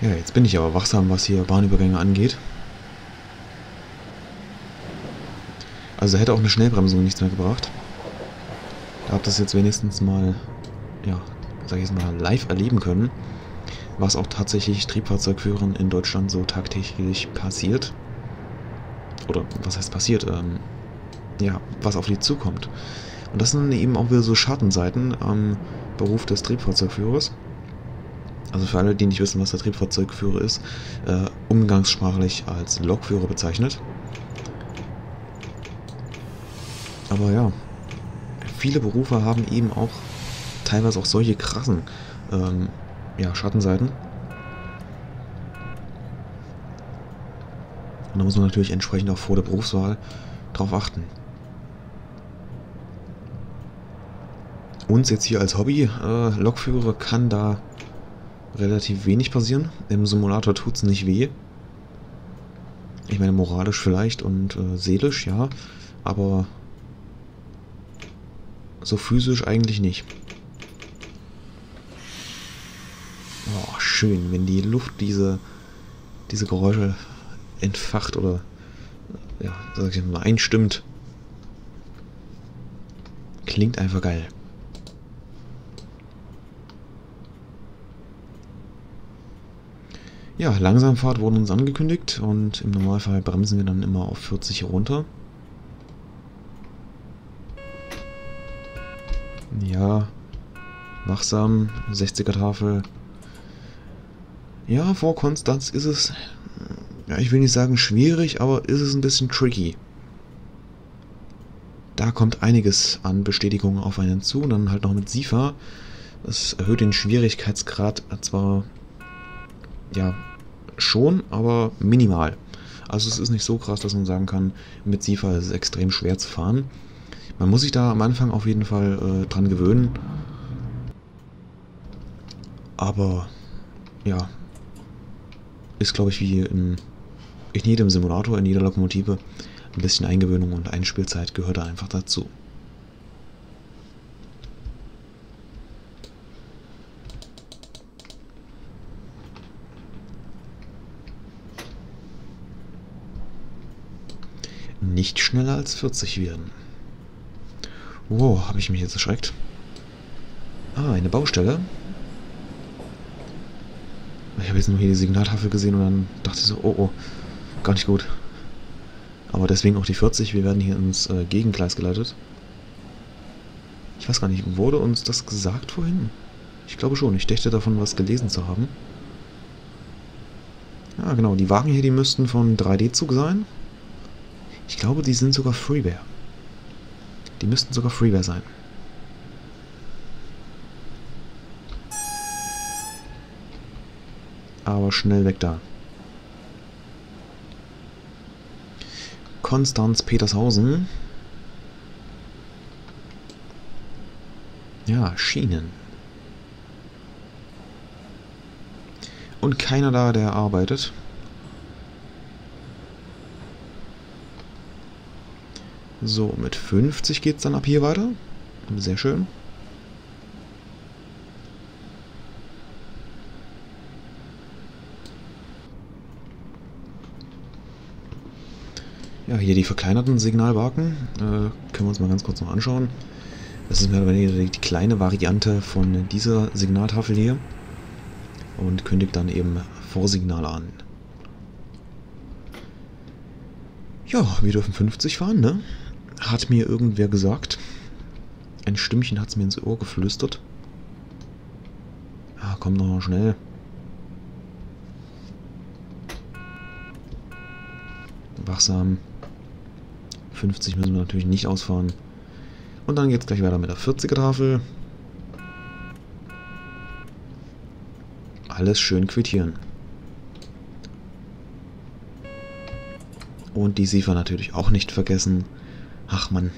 Ja, jetzt bin ich aber wachsam, was hier Bahnübergänge angeht. Also hätte auch eine Schnellbremsung nichts mehr gebracht. Da habt ihr es jetzt wenigstens mal, ja, sag ich jetzt mal, live erleben können was auch tatsächlich Triebfahrzeugführern in Deutschland so tagtäglich passiert. Oder was heißt passiert? Ähm, ja, was auf die zukommt. Und das sind eben auch wieder so Schattenseiten am Beruf des Triebfahrzeugführers. Also für alle, die nicht wissen, was der Triebfahrzeugführer ist, äh, umgangssprachlich als Lokführer bezeichnet. Aber ja, viele Berufe haben eben auch teilweise auch solche krassen ähm, ja, Schattenseiten. Und da muss man natürlich entsprechend auch vor der Berufswahl drauf achten. Uns jetzt hier als Hobby, äh, kann da relativ wenig passieren. Im Simulator tut es nicht weh. Ich meine, moralisch vielleicht und äh, seelisch, ja. Aber so physisch eigentlich nicht. Oh, schön, wenn die Luft diese, diese Geräusche entfacht oder ja, sag ich mal, einstimmt. Klingt einfach geil. Ja, Langsamfahrt wurden uns angekündigt und im Normalfall bremsen wir dann immer auf 40 runter. Ja, wachsam, 60er Tafel, ja, vor Konstanz ist es, ja, ich will nicht sagen schwierig, aber ist es ein bisschen tricky. Da kommt einiges an Bestätigungen auf einen zu und dann halt noch mit SIFA. Das erhöht den Schwierigkeitsgrad zwar, ja, schon, aber minimal. Also es ist nicht so krass, dass man sagen kann, mit SIFA ist es extrem schwer zu fahren. Man muss sich da am Anfang auf jeden Fall äh, dran gewöhnen. Aber ja, ist, glaube ich, wie in, in jedem Simulator, in jeder Lokomotive, ein bisschen Eingewöhnung und Einspielzeit gehört da einfach dazu. Nicht schneller als 40 werden. Wow, habe ich mich jetzt erschreckt. Ah, eine Baustelle. Ich habe jetzt nur hier die Signaltafel gesehen und dann dachte ich so, oh oh, gar nicht gut. Aber deswegen auch die 40, wir werden hier ins äh, Gegengleis geleitet. Ich weiß gar nicht, wurde uns das gesagt vorhin? Ich glaube schon, ich dächte davon, was gelesen zu haben. Ja, genau, die Wagen hier, die müssten von 3D-Zug sein. Ich glaube, die sind sogar Freeware. Die müssten sogar Freeware sein. Aber schnell weg da. Konstanz Petershausen. Ja, Schienen. Und keiner da, der arbeitet. So, mit 50 geht es dann ab hier weiter. Sehr schön. Ja, hier die verkleinerten Signalwagen. Äh, können wir uns mal ganz kurz noch anschauen. Das ist mehr oder weniger die kleine Variante von dieser Signaltafel hier. Und kündigt dann eben Vorsignale an. Ja, wir dürfen 50 fahren, ne? Hat mir irgendwer gesagt. Ein Stimmchen hat es mir ins Ohr geflüstert. Ja, komm doch mal schnell. Wachsam. 50 müssen wir natürlich nicht ausfahren. Und dann geht es gleich weiter mit der 40er Tafel. Alles schön quittieren. Und die Siefer natürlich auch nicht vergessen. Ach man.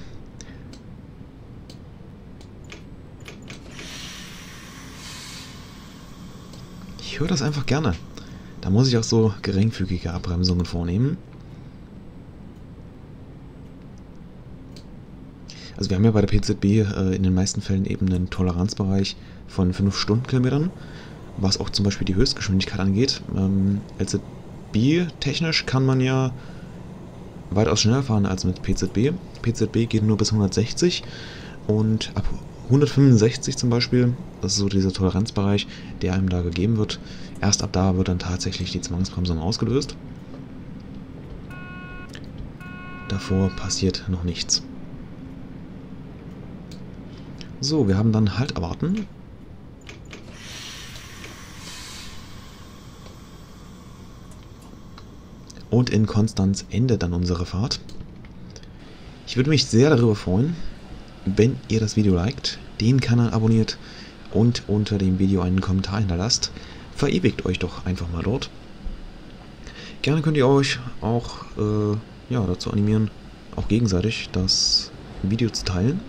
Ich höre das einfach gerne. Da muss ich auch so geringfügige Abbremsungen vornehmen. Also wir haben ja bei der PZB äh, in den meisten Fällen eben einen Toleranzbereich von 5 Stundenkilometern, was auch zum Beispiel die Höchstgeschwindigkeit angeht. Ähm, LZB technisch kann man ja weitaus schneller fahren als mit PZB. PZB geht nur bis 160 und ab 165 zum Beispiel, das ist so dieser Toleranzbereich, der einem da gegeben wird, erst ab da wird dann tatsächlich die Zwangsbremsung ausgelöst. Davor passiert noch nichts. So, wir haben dann Halt erwarten. Und in Konstanz endet dann unsere Fahrt. Ich würde mich sehr darüber freuen, wenn ihr das Video liked, den Kanal abonniert und unter dem Video einen Kommentar hinterlasst. Verewigt euch doch einfach mal dort. Gerne könnt ihr euch auch äh, ja, dazu animieren, auch gegenseitig das Video zu teilen.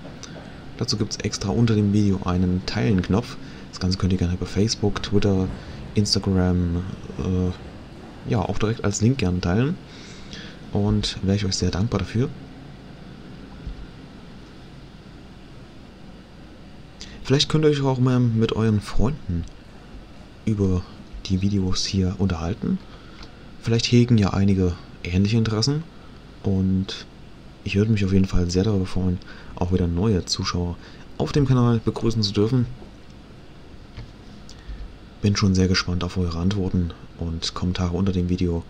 Dazu gibt es extra unter dem Video einen Teilen-Knopf. Das Ganze könnt ihr gerne über Facebook, Twitter, Instagram, äh, ja, auch direkt als Link gerne teilen. Und wäre ich euch sehr dankbar dafür. Vielleicht könnt ihr euch auch mal mit euren Freunden über die Videos hier unterhalten. Vielleicht hegen ja einige ähnliche Interessen und ich würde mich auf jeden Fall sehr darüber freuen, auch wieder neue Zuschauer auf dem Kanal begrüßen zu dürfen. Bin schon sehr gespannt auf eure Antworten und Kommentare unter dem Video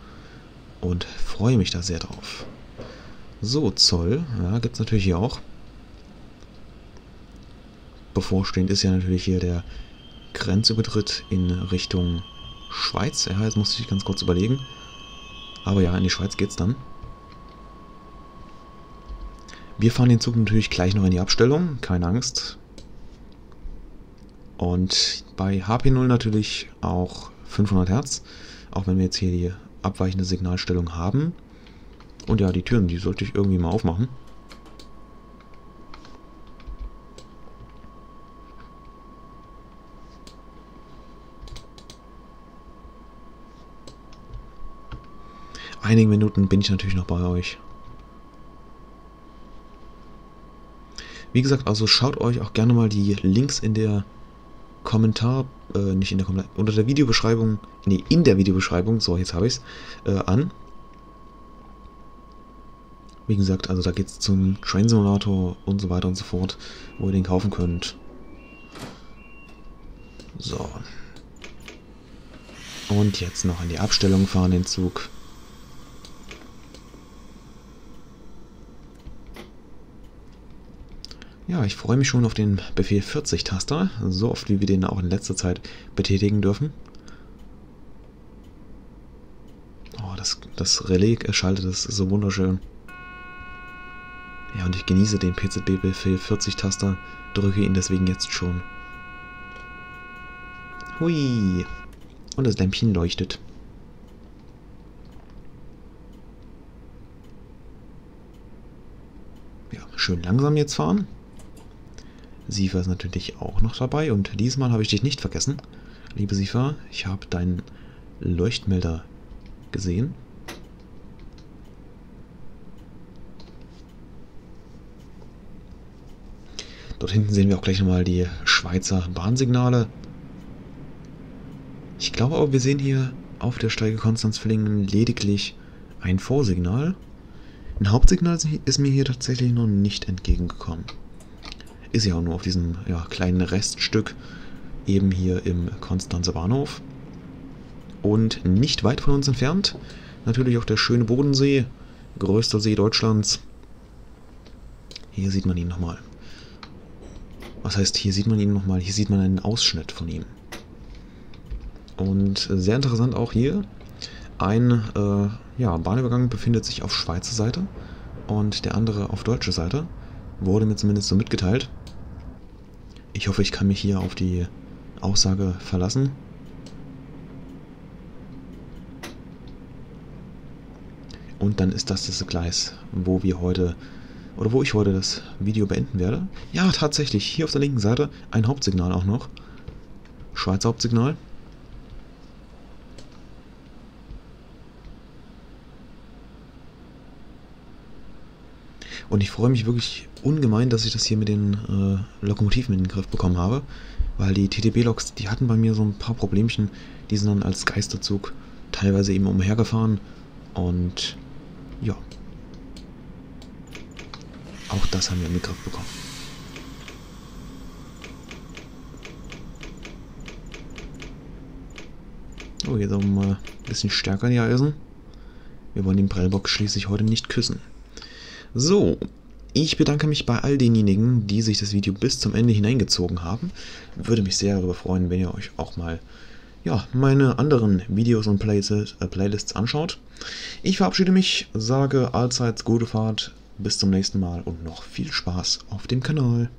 und freue mich da sehr drauf. So, Zoll, ja, gibt es natürlich hier auch. Bevorstehend ist ja natürlich hier der Grenzübertritt in Richtung Schweiz. Ja, jetzt musste ich ganz kurz überlegen. Aber ja, in die Schweiz geht's dann. Wir fahren den Zug natürlich gleich noch in die Abstellung, keine Angst. Und bei HP0 natürlich auch 500 Hertz, auch wenn wir jetzt hier die abweichende Signalstellung haben. Und ja, die Türen, die sollte ich irgendwie mal aufmachen. Einige Minuten bin ich natürlich noch bei euch. Wie gesagt, also schaut euch auch gerne mal die Links in der Kommentar, äh, nicht in der Kommentar, unter der Videobeschreibung, nee, in der Videobeschreibung, so jetzt habe ich es, äh, an. Wie gesagt, also da geht es zum Train Simulator und so weiter und so fort, wo ihr den kaufen könnt. So. Und jetzt noch in die Abstellung fahren den Zug. Ja, ich freue mich schon auf den Befehl 40-Taster, so oft wie wir den auch in letzter Zeit betätigen dürfen. Oh, das, das Relais erschaltet, das so wunderschön. Ja, und ich genieße den PZB-Befehl 40-Taster, drücke ihn deswegen jetzt schon. Hui! Und das Lämpchen leuchtet. Ja, schön langsam jetzt fahren. Sifa ist natürlich auch noch dabei und diesmal habe ich dich nicht vergessen. Liebe Sifa, ich habe deinen Leuchtmelder gesehen. Dort hinten sehen wir auch gleich nochmal die Schweizer Bahnsignale. Ich glaube aber, wir sehen hier auf der Steige Konstanz-Villingen lediglich ein Vorsignal. Ein Hauptsignal ist mir hier tatsächlich noch nicht entgegengekommen. Ist ja auch nur auf diesem ja, kleinen Reststück eben hier im Konstanzer Bahnhof. Und nicht weit von uns entfernt natürlich auch der schöne Bodensee, größter See Deutschlands. Hier sieht man ihn nochmal. Was heißt, hier sieht man ihn nochmal? Hier sieht man einen Ausschnitt von ihm. Und sehr interessant auch hier, ein äh, ja, Bahnübergang befindet sich auf Schweizer Seite und der andere auf deutscher Seite. Wurde mir zumindest so mitgeteilt. Ich hoffe, ich kann mich hier auf die Aussage verlassen. Und dann ist das das Gleis, wo wir heute, oder wo ich heute das Video beenden werde. Ja, tatsächlich, hier auf der linken Seite ein Hauptsignal auch noch. Schweizer Hauptsignal. Und ich freue mich wirklich ungemein, dass ich das hier mit den äh, Lokomotiven in den Griff bekommen habe. Weil die TTB-Loks, die hatten bei mir so ein paar Problemchen. Die sind dann als Geisterzug teilweise eben umhergefahren. Und ja. Auch das haben wir in den Griff bekommen. Oh, jetzt auch mal ein bisschen stärker die Eisen. Wir wollen den Prellbock schließlich heute nicht küssen. So, ich bedanke mich bei all denjenigen, die sich das Video bis zum Ende hineingezogen haben. Würde mich sehr darüber freuen, wenn ihr euch auch mal ja, meine anderen Videos und Playlists, äh, Playlists anschaut. Ich verabschiede mich, sage allseits gute Fahrt, bis zum nächsten Mal und noch viel Spaß auf dem Kanal.